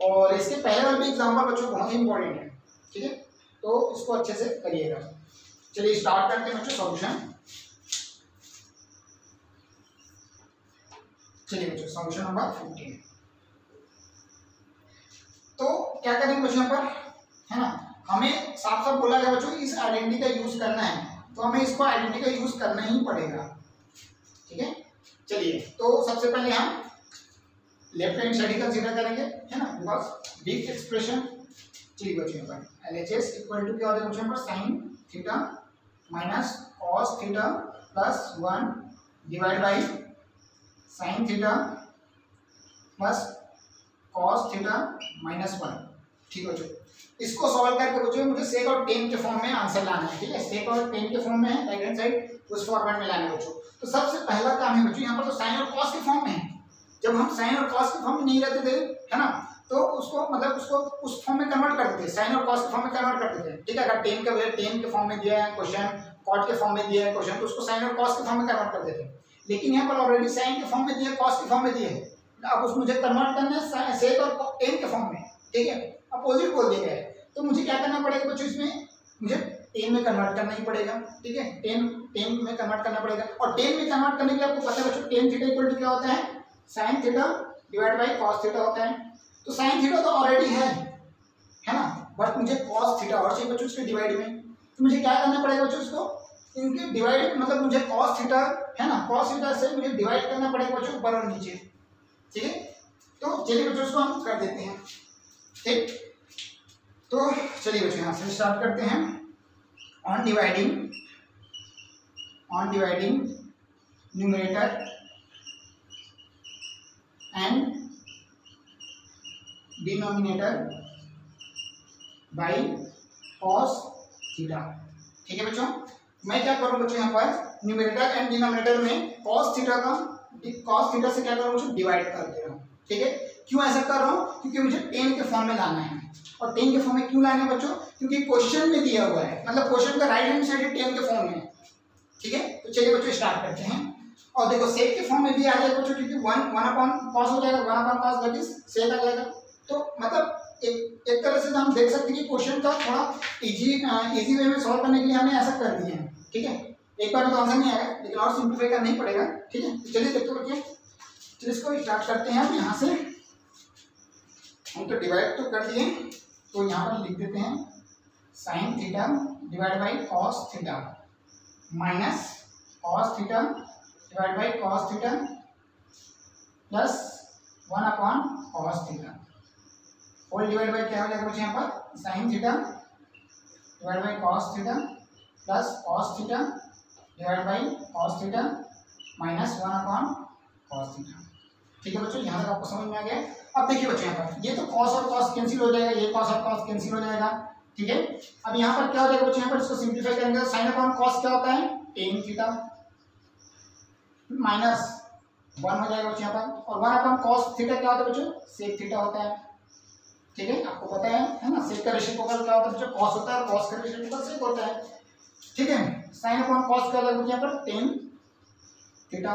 S1: और इसके पहले वाले भी एग्ज़ाम्पल बच्चों, बहुत ही इंपॉर्टेंट है, ठीक है? तो इसको अच्छे से करिएगा। चलिए स्टार्ट करते हैं बच्चों सॉल्यूशन चलिए बच्चों सॉल्यूशन नंबर फिफ्टीन तो क्या करेंगे यहाँ पर? है ना? हमें साफ़ साफ़ बोला गया बच्चों, इस आइडेंटिटी का यूज़ करना है। तो हमें इसको आइडेंटिटी का यूज़ करना ही पड़ेगा। चलिए तो सबसे पहले हम लेफ़्ट हैंड साइड कंसीडर करेंगे, है ना? बिकॉज़ बिग एक्सप्रेशन चलिए बच्चों यहाँ पर L H S equal to क्या होता है यहाँ पर? Sin theta minus cos theta plus one divide by sin theta plus cos theta minus one ठीक है इसको सॉल्व करके बच्चों मुझे सेक और टेन के फॉर्म में आंसर लाना है, ठीक है? सेक और टेन के फॉर्म में राइट हैंड साइड उस फॉर्मेट में लाना बच्चों तो सबसे पहला काम है, बच्चों, यहाँ पर तो साइन और कॉस के फॉर्म में है। जब हम साइन और कॉस के फॉर्म में नहीं रहते थे, है ना तो उसको मतलब उसको उस फॉर्म में कन्वर्ट कर देते साइन और कॉस के फॉर्म में कन्वर्ट कर देते ठीक है, अगर टेन का टेन के फॉर्म में दिया है क्वेश्चन कॉट के फॉर्म में दिया है क्वेश्चन तो उसको साइन और कॉस के फॉर्म में कन्वर्ट कर देते लेकिन यहाँ पर ऑलरेडी साइन के फॉर्म में दिया कॉस के फॉर्म में दिए है। अब उस मुझे कन्वर्ट करना है सेक और टेन के फॉर्म में। ठीक है अपोजिट बोल दिया गया है। तो मुझे क्या करना पड़ेगा बच्चों, इसमें मुझे टेन में कन्वर्ट करना ही पड़ेगा, ठीक है? टेन टेन में कन्वर्ट करना पड़ेगा। और टेन में कन्वर्ट करने के लिए आपको पता है बच्चों टेन थीटा इक्वल टू क्या होता है? Sin theta divide by cos theta होता है। तो साइन थीटा तो ऑलरेडी है है ना? बट मुझे कॉस थीटा और चाहिए बच्चों डिवाइड में। तो मुझे क्या करना पड़ेगा बच्चों उसको इनके डिवाइड मतलब मुझे कॉस थीटा है ना? कॉस थीटा से मुझे डिवाइड करना पड़ेगा बच्चों ऊपर और नीचे। ठीक है? तो चलिए बच्चों उसको हम कर देते हैं। ठीक? तो चलिए बच्चों यहाँ से स्टार्ट करते हैं। On dividing on dividing numerator and denominator by cos theta ठीक है बच्चों? मैं क्या करूँ बच्चों यहाँ पर? न्यूमरेटर एंड डिनोमिनेटर में कॉस थीटा का कॉस थीटा से क्या करूँ बच्चों? डिवाइड कर दे रहा हूँ। ठीक है? क्यों ऐसा कर रहा हूँ? क्योंकि मुझे टेन के फॉर्म में लाना है। और टेन के फॉर्म में क्यों लाना है बच्चों? क्योंकि क्वेश्चन में दिया हुआ है। मतलब क्वेश्चन का राइट हैंड साइड टेन के फॉर्म में। ठीक है? तो चलिए बच्चों स्टार्ट करते हैं। और देखो सेक के फॉर्म में भी आ जाएगा बच्चों क्योंकि वन वन अपॉन कॉस हो जाएगा। One upon cos that is sec आ जाएगा। तो मतलब एक एक तरह से हम देख सकते हैं कि क्वेश्चन का थोड़ा इजी इजी वे में सॉल्व करने के लिए हमने ऐसा कर दिया है। ठीक है? एक बार तो आंसर नहीं आएगा लेकिन और सिंप्लीफाई करना ही पड़ेगा। ठीक है? तो चलिए देखते बच्चे। चलिए इसको स्टार्ट करते हैं हम यहाँ से। हम तो डिवाइड तो कर दिए तो यहाँ पर लिख देते हैं sin theta divide by cos theta minus cos theta divide by cos theta plus one upon cos theta whole divide by क्या हो जाएगा बच्चे यहाँ पर? Sin theta divide by cos theta plus cos theta divide by cos theta minus one upon cos theta ठीक है बच्चों, यहाँ तक आपको समझ में आ गया अब देखिए बच्चों यहाँ पर। ये तो कॉस और कॉस कैंसिल हो जाएगा, ये कॉस और कॉस कैंसिल हो जाएगा, ठीक है? अब यहाँ पर क्या हो जाएगा बच्चों, यहाँ पर इसको सिंप्लीफाई करेंगे। साइन अपॉन कॉस क्या होता है? टेन थीटा माइनस वन हो जाएगा बच्चों यहाँ पर। और वन अपॉन कॉस थीटा क्या होता है बच्चों? सेक थीटा होता है। ठीक है? आपको पता है है ना? सेक का रेशियो रेशिप्रोकल क्या होता है बच्चों? कॉस होता है कॉस का रेशियो रेशिप्रोकल सेक होता है। ठीक है? साइन अपॉन कॉस क्या होता है यहाँ पर? Tan theta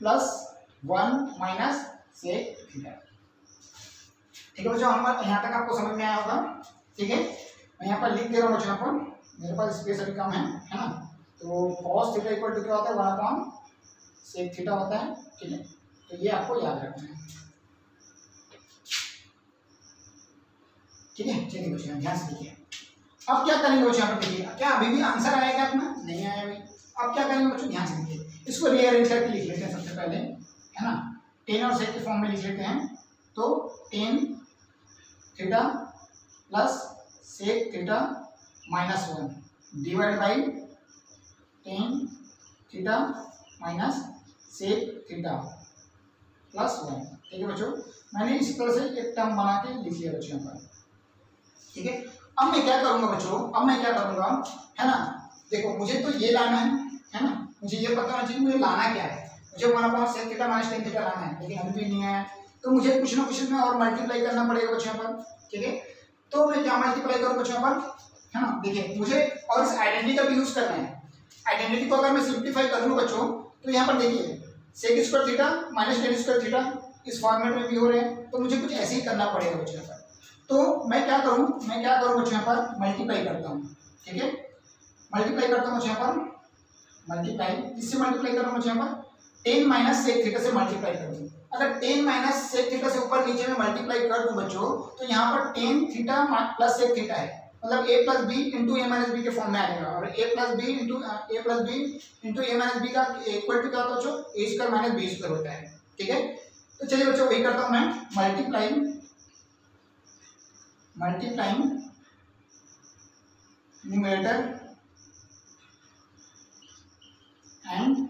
S1: plus one minus sec theta ठीक है बच्चों हम यहाँ तक आपको समझ में आया होगा। ठीक है? मैं यहाँ पर लिख दे रहा हूँ बच्चों यहाँ मेरे पास स्पेस अभी कम है है ना? तो कॉस थीटा इक्वल टू क्या होता है? वन अपॉन सेक थीटा होता है। ठीक है? तो ये आपको याद रखना है। ठीक है? चलिए बच्चों, ध्यान से देखिए। अब क्या करेंगे बच्चों यहाँ पर देखिए। क्या अभी भी आंसर आएगा अपना? नहीं आया अभी। अब क्या करेंगे बच्चों? ध्यान से देखिए। इसको रीअरेंज करके लिख लेते हैं सबसे पहले। है ना? टेन और सेक के फॉर्म में लिख लेते हैं। तो tan theta plus sec theta minus one divide by tan theta minus sec theta plus one ठीक है बच्चों? मैंने इस तरह से एक टर्म बना के लिख लिया बच्चों पर। ठीक है? अब मैं क्या करूँगा बच्चों? अब मैं क्या करूँगा? है ना? देखो, मुझे तो ये लाना है है ना? मुझे ये पता होना चाहिए मुझे लाना क्या है। मुझे one upon sec theta minus tan theta लाना है, लेकिन अभी भी नहीं आया तो मुझे कुछ ना कुछ में और मल्टीप्लाई करना पड़ेगा बच्चों पर, ठीक है? तो मैं क्या मल्टीप्लाई करूँ बच्चों पर? है ना देखिए, मुझे और इस आइडेंटिटी का भी यूज़ करना है। आइडेंटिटी को अगर मैं सिंप्लीफाई कर लूँ बच्चों तो यहाँ पर देखिए sec square theta minus tan square theta इस फॉर्मेट में भी हो रहे हैं तो मुझे कुछ ऐसे ही करना पड़ेगा बच्चों पर। तो मैं क्या करूँ, मैं क्या करूँ बच्चों यहाँ पर? मल्टीप्लाई करता हूँ, ठीक है? मल्टीप्लाई करता हूँ यहाँ पर? मल्टीप्लाई किससे मल्टीप्लाई कर हूँ यहाँ पर? टेन माइनस सेक थीटा से मल्टीप्लाई कर दूँ। अगर टेन माइनस सेक थीटा से ऊपर नीचे में मल्टीप्लाई कर दूँ बच्चों तो यहाँ पर tan theta plus sec theta है। मतलब a plus b into a minus b के फॉर्म में आएगा और a plus b into a plus b into a minus b का इक्वल टू क्या होता है a square minus b square होता है। ठीक है? तो चलिए बच्चों, वही करता हूँ मैं। Multiplying multiplying numerator and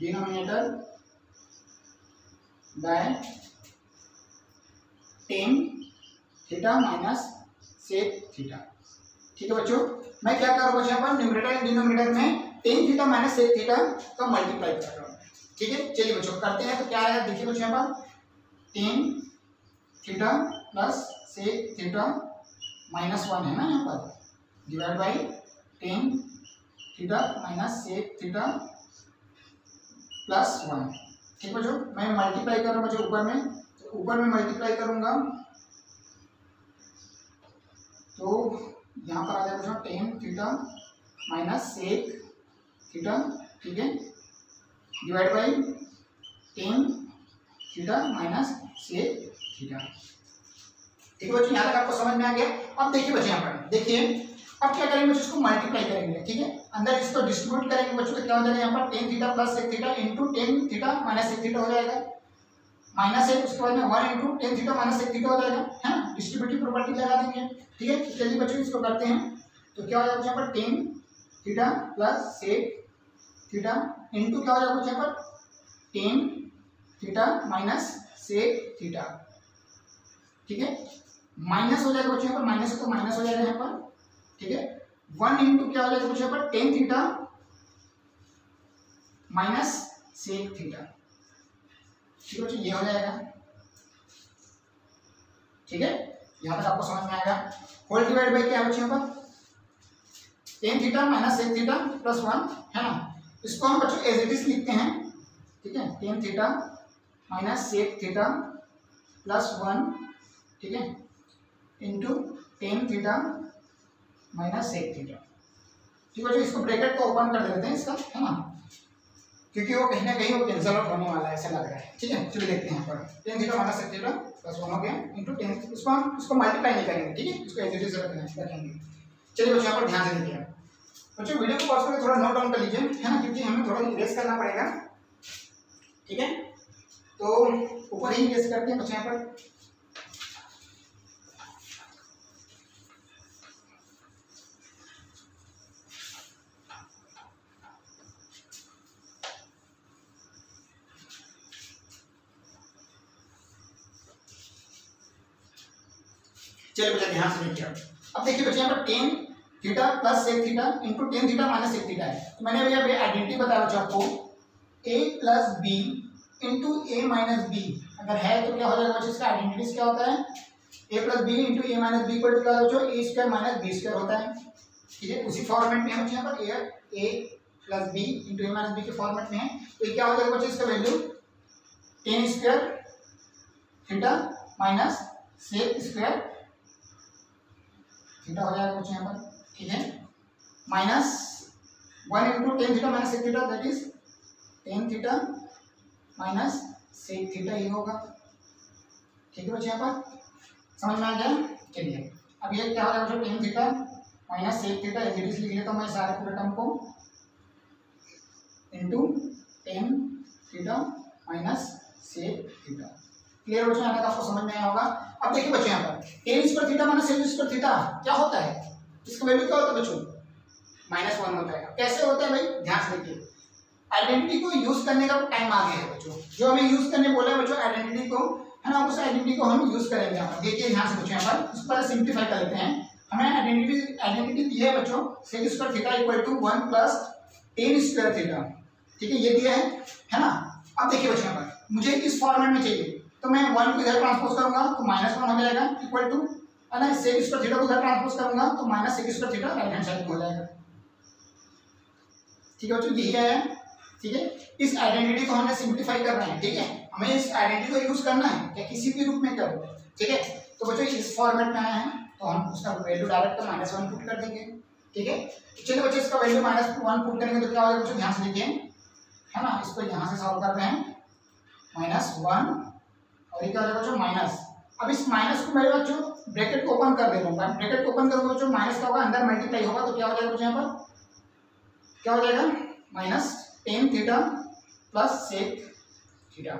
S1: denominator by tan theta minus sec theta ठीक है बच्चों? मैं क्या कर रहा हूँ पर? न्यूमरेटर एंड डिनोमिनेटर में tan theta minus sec theta का मल्टीप्लाई कर रहा हूँ। ठीक है? चलिए बच्चों, करते हैं तो क्या आएगा देखिए बच्चों यहाँ पर। Tan theta plus sec theta minus one है ना यहाँ पर? Divide by tan theta minus sec theta plus one. ठीक बच्चों मैं मल्टीप्लाई कर रहा हूँ बच्चों ऊपर में तो ऊपर में मल्टीप्लाई करूँगा। तो यहाँ पर आ जाएगा बच्चों tan theta minus sec theta ठीक है? Divide by tan theta minus sec theta ठीक है बच्चों, यहाँ तक आपको समझ में आ गया। अब देखिए बच्चों यहाँ पर, देखिए। अब क्या करेंगे बच्चों, इसको मल्टीप्लाई करेंगे, ठीक है? अंदर इसको डिस्ट्रीब्यूट करेंगे बच्चों तो क्या हो जाएगा यहाँ पर tan theta plus sec theta into tan theta minus sec theta हो जाएगा। माइनस एक उसके बाद में one into tan theta minus एक थीटा हो जाएगा, है ना? डिस्ट्रीब्यूटिव प्रॉपर्टी लगा देंगे, ठीक है? तो चलिए बच्चों, इसको करते हैं। तो क्या हो जाएगा यहाँ पर tan theta plus sec theta into क्या हो जाएगा यहाँ पर? Tan theta minus sec theta ठीक है? माइनस हो जाएगा बच्चों यहाँ पर माइनस तो माइनस हो जाएगा यहाँ पर। ठीक है? वन इंटू क्या हो जाएगा बच्चों पर? Tan theta minus sec theta ठीक है ये हो जाएगा। ठीक है? यहाँ तक आपको समझ में आएगा। होल डिवाइड बाई क्या बच्चों पर? Tan theta minus sec theta plus one है ना? इसको हम बच्चों एज इट इज़ लिखते हैं। ठीक है? Tan theta minus sec theta plus one ठीक है? Into tan theta minus sec theta ठीक है, जो इसको ब्रैकेट को ओपन कर देते हैं इसका, है ना? क्योंकि वो कहीं ना कहीं वो कैंसल आउट होने वाला है, ऐसा लग रहा है। ठीक है, चलिए देखते हैं यहाँ पर। Tan zero minus sec zero plus one हो गया इंटू टेन उसको हम, उसको मल्टीप्लाई नहीं करेंगे, ठीक है? इसको एज रखेंगे। चलिए बच्चों, यहाँ पर ध्यान देखिए बच्चों वीडियो को पॉज करके थोड़ा नोट डाउन कर लीजिए, है ना? क्योंकि हमें थोड़ा इरेज करना पड़ेगा। ठीक है? तो ऊपर ही इरेज करते हैं बच्चों, यहाँ पर। चलिए बच्चा ध्यान से देखिए अब। देखिए बच्चे, यहाँ पर tan theta plus sec theta into tan theta minus sec theta है। तो मैंने भैया आइडेंटिटी बताया बच्चा आपको। A plus B into A minus B अगर है तो क्या हो जाएगा बच्चे, इसका आइडेंटिटीज क्या होता है? A plus B into A minus B equal to क्या है A square minus B square होता है। ठीक है, उसी फॉर्मेट में बच्चे यहाँ पर। A A plus B into A minus B के फॉर्मेट में है। तो क्या हो जाएगा बच्चे, इसका value tan square theta minus sec square theta हो जाएगा कुछ यहाँ पर, ठीक है? Minus one into tan theta minus sec theta that is tan theta minus sec theta ये होगा। ठीक है बच्चे यहाँ पर? समझ में आ गया? चलिए, अब ये क्या हो जाएगा tan theta minus sec theta as it लिख लेता हूँ मैं सारे पूरे टर्म को into tan theta minus sec theta clear बच्चों यहाँ आपको समझ में आया होगा अब देखिए बच्चों यहाँ पर। Tan square theta minus seven square theta क्या होता है? इसका वैल्यू क्या होता है बच्चों? माइनस वन होता है। कैसे होता है भाई? ध्यान से देखिए। आइडेंटिटी को यूज़ करने का टाइम आ गया है बच्चों। जो हमें यूज़ करने बोला है बच्चों आइडेंटिटी को, है ना, उस आइडेंटिटी को हम यूज़ करेंगे यहाँ पर। देखिए ध्यान से बच्चों यहाँ पर। इस पर सिंप्लीफाई कर लेते हैं। हमें आइडेंटिटी आइडेंटिटी दी है बच्चों। Sec square theta equal to one plus tan square theta ठीक है, ये दिया है। है ना? अब देखिए बच्चों यहाँ पर। मुझे इस फॉर्मेट में चाहिए। तो मैं वन को इधर ट्रांसपोज करूँगा तो माइनस वन हो जाएगा इक्वल टू है ना सेक स्क्वायर थीटा को इधर ट्रांसपोज करूँगा तो minus sec square theta right hand side में हो जाएगा। ठीक है बच्चों है, ठीक है? इस आइडेंटिटी को हमने सिंप्लीफाई करना है, ठीक है? हमें इस आइडेंटिटी को यूज़ करना है, या किसी भी रूप में करो, ठीक है? तो बच्चों, इस फॉर्मेट में आए हैं तो हम उसका value direct minus one put कर देंगे, ठीक है? चलिए बच्चों, इसका वैल्यू माइनस वन पुट करेंगे तो क्या होगा बच्चों, ध्यान से देखिए है ना? इसको यहाँ से सॉल्व कर रहे हैं माइनस वन और ये क्या हो बच्चों माइनस अब इस माइनस को मेरे बच्चों ब्रैकेट को ओपन कर देता हूँ ब्रैकेट को ओपन करूँगा बच्चों माइनस क्या होगा, अंदर मल्टीप्लाई होगा तो क्या हो जाएगा बच्चों यहाँ पर? क्या हो जाएगा? Minus tan theta plus sec theta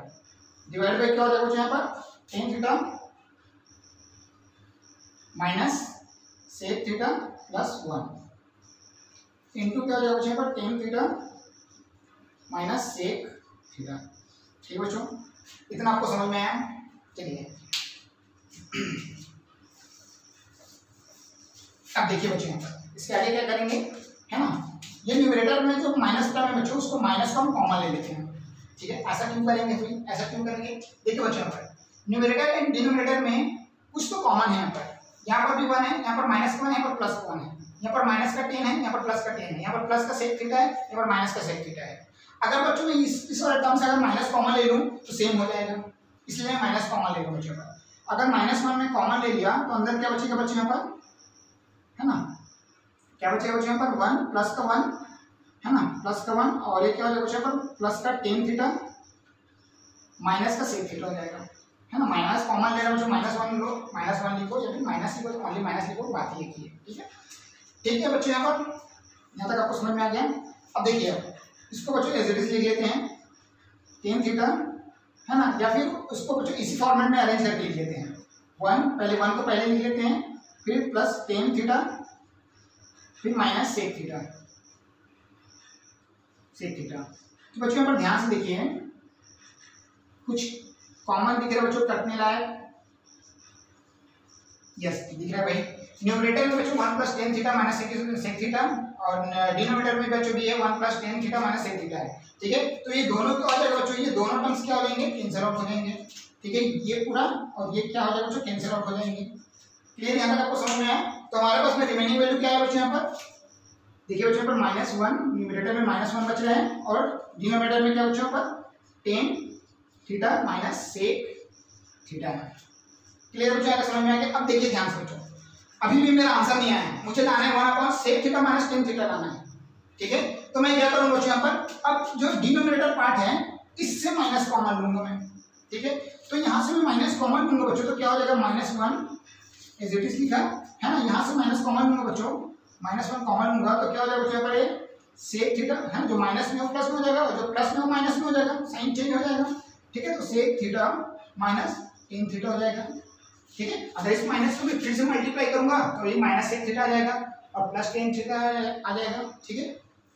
S1: divide by क्या हो जाएगा बच्चों यहाँ पर? Tan theta minus sec theta plus one into क्या हो जाएगा बच्चों यहाँ पर? Tan theta minus sec theta ठीक है बच्चों? इतना आपको समझ में आया? चलिए। अब देखिए बच्चों, इसके आगे क्या करेंगे? है ना? ये न्यूमरेटर में जो माइनस टर्म है बच्चों, उसको माइनस को हम कॉमन ले लेते हैं। ठीक है? ऐसा क्यों करेंगे फिर? ऐसा क्यों करेंगे? देखिए बच्चों, यहाँ पर। न्यूमरेटर एंड डिनोमिनेटर में कुछ तो कॉमन है यहाँ पर। यहाँ पर भी वन है, यहाँ पर माइनस का वन यहाँ पर प्लस का वन है। यहाँ पर माइनस का टेन है, यहाँ पर प्लस का टेन है। यहाँ पर प्लस का सेक थीटा है, यहाँ पर माइनस का सेक थीटा है। अगर बच्चों में इस इस वाले टर्म से अगर माइनस कॉमन ले लूँ तो सेम हो जाएगा। इसलिए मैं माइनस कॉमन ले लूँ बच्चों का। अगर माइनस वन में कॉमन ले लिया तो अंदर क्या बचेगा बच्चों यहाँ पर है ना? क्या बचेगा बच्चों यहाँ पर वन प्लस का वन है ना? प्लस का वन और ये क्या हो जाएगा बच्चों पर प्लस का टेन थीटा माइनस का सेक थीटा हो जाएगा। है ना? माइनस कॉमन ले रहा हूँ माइनस वन लो माइनस वन लिखो, या फिर माइनस लिखो तो ओनली माइनस लिखो बात ही एक ही है। ठीक है ठीक है बच्चों यहाँ पर। यहाँ तक आपको समझ में आ गया। अब देखिए इसको बच्चों एज इट इज़ लिख लेते हैं। टेन थीटा है ना? या फिर उसको बच्चों इसी फॉर्मेट में अरेंज करके लिख लेते हैं। वन पहले वन को पहले लिख लेते हैं, फिर प्लस टेन थीटा फिर minus sec theta sec theta तो बच्चों यहाँ पर ध्यान से देखिए, कुछ कॉमन दिख रहा है बच्चों, कटने लायक। यस दिख रहा है भाई। न्यूमरेटर में बच्चों one plus tan theta minus sec theta और डिनोमिनेटर में बच्चों भी है one plus tan theta minus sec theta है। ठीक है? तो ये दोनों क्या हो जाएगा बच्चों, ये दोनों टर्म्स क्या हो जाएँगे? कैंसिल आउट हो जाएँगे। ठीक है? ये पूरा और ये क्या हो जाएगा बच्चों? कैंसिल आउट हो जाएँगे। क्लियर यहाँ तक आपको समझ में आया? तो हमारे पास में रिमेनिंग वैल्यू क्या है बच्चों यहाँ पर? देखिए बच्चों पर माइनस वन न्यूमिनेटर में माइनस वन बच रहे हैं और डिनोमिनेटर में क्या बच्चों पर? Tan theta minus sec theta है। क्लियर बच्चों समझ में आ गया अब देखिए ध्यान से बच्चों। अभी भी मेरा आंसर नहीं आया। है मुझे लाना है one upon theta minus tan theta लाना है। ठीक है? तो मैं क्या करूँगा यहाँ पर? अब जो डिनोमिनेटर पार्ट है, इससे माइनस कॉमन लूँगा मैं। ठीक है? तो यहाँ से मैं माइनस कॉमन लूँगा बच्चों। तो क्या हो जाएगा? Minus one as it is लिखा है ना? यहाँ से माइनस कॉमन लूँगा बच्चों। माइनस वन कॉमन लूँगा। तो क्या हो जाएगा बच्चों पर ये? सेक थीटा है जो माइनस में हो प्लस में हो जाएगा, और जो प्लस में हो माइनस में हो जाएगा। साइन चेंज हो जाएगा। ठीक है? तो sec theta minus tan theta हो जाएगा। ठीक है? अगर इस माइनस को भी फिर से मल्टीप्लाई करूँगा तो ये माइनस सेक थीटा आ जाएगा, और प्लस टेन थीटा आ जाएगा, ठीक है?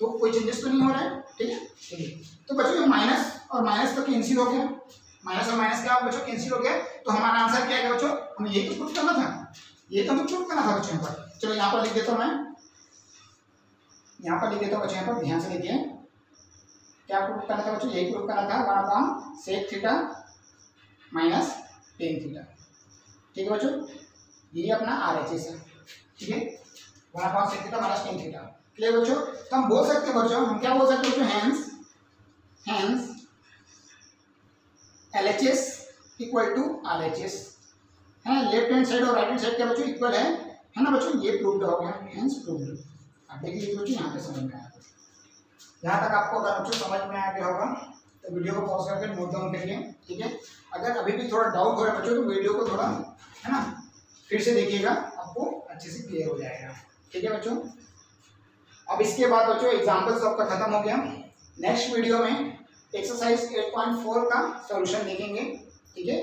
S1: तो कोई चेंजेस तो नहीं हो रहा है, ठीक है? चलिए तो बच्चों, ये माइनस और माइनस तो कैंसिल हो गया। माइनस और माइनस क्या, बच्चों कैंसिल हो गया। तो हमारा आंसर क्या है, बच्चों? हमें यही तो प्रूफ करना था। ये तो हमें प्रूफ करना था बच्चों पर चलो, यहाँ पर लिख देता हूँ मैं। यहाँ पर लिख देता हूँ बच्चों पर ध्यान से देखिए। क्या प्रूफ करना था बच्चों? यही प्रूफ करना था। One upon sec theta minus tan theta ठीक है बच्चों? ये अपना आर एच एस है। ठीक है? One upon sec theta minus tan theta clear बच्चों? तो हम बोल सकते हैं बच्चों, हम क्या बोल सकते हैं बच्चों? Hence hence L H S equal to R H S है लेफ़्ट हैंड साइड और राइट हैंड साइड क्या बच्चों? इक्वल है। है ना बच्चों? ये प्रूव्ड हो गया। हैंस प्रूव्ड अब देख लीजिए बच्चों, यहाँ पे समझ में आया। यहाँ तक आपको अगर बच्चों समझ में आ गया होगा तो वीडियो को पॉज करके नोट डाउन करिए ठीक है? अगर अभी भी थोड़ा डाउट हो रहा है बच्चों तो वीडियो को थोड़ा, है ना, फिर से देखिएगा, आपको अच्छे से क्लियर हो जाएगा, ठीक है बच्चों? अब इसके बाद बच्चों एग्जाम्पल्स आपका खत्म हो गया। नेक्स्ट वीडियो में एक्सरसाइज 8.4 का सॉल्यूशन देखेंगे, ठीक है?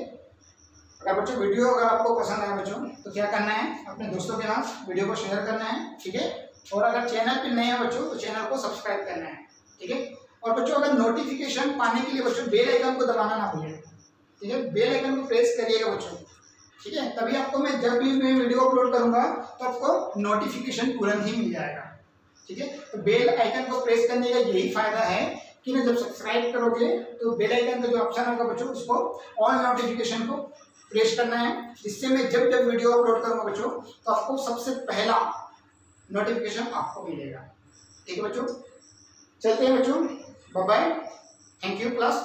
S1: अगर बच्चों वीडियो अगर आपको पसंद आए बच्चों तो क्या करना है? अपने दोस्तों के साथ वीडियो को शेयर करना है, ठीक है? और अगर चैनल पे नए हैं बच्चों तो चैनल को सब्सक्राइब करना है, ठीक है? और बच्चों, अगर नोटिफिकेशन पाने के लिए बच्चों बेल आइकन को दबाना ना भूलें, ठीक है? बेल आइकन को प्रेस करिएगा बच्चों, ठीक है? तभी आपको मैं जब भी मैं वीडियो अपलोड करूँगा तो आपको नोटिफिकेशन तुरंत ही मिल जाएगा, ठीक है? तो बेल आइकन को प्रेस करने का यही फ़ायदा है कि ना जब सब्सक्राइब करोगे तो बेल आइकन का जो ऑप्शन होगा बच्चों, उसको ऑल नोटिफिकेशन को प्रेस करना है। जिससे मैं जब जब वीडियो अपलोड करूँगा बच्चों तो आपको सबसे पहला नोटिफिकेशन आपको मिलेगा, ठीक है बच्चों? चलते हैं बच्चों। Bye thank you plus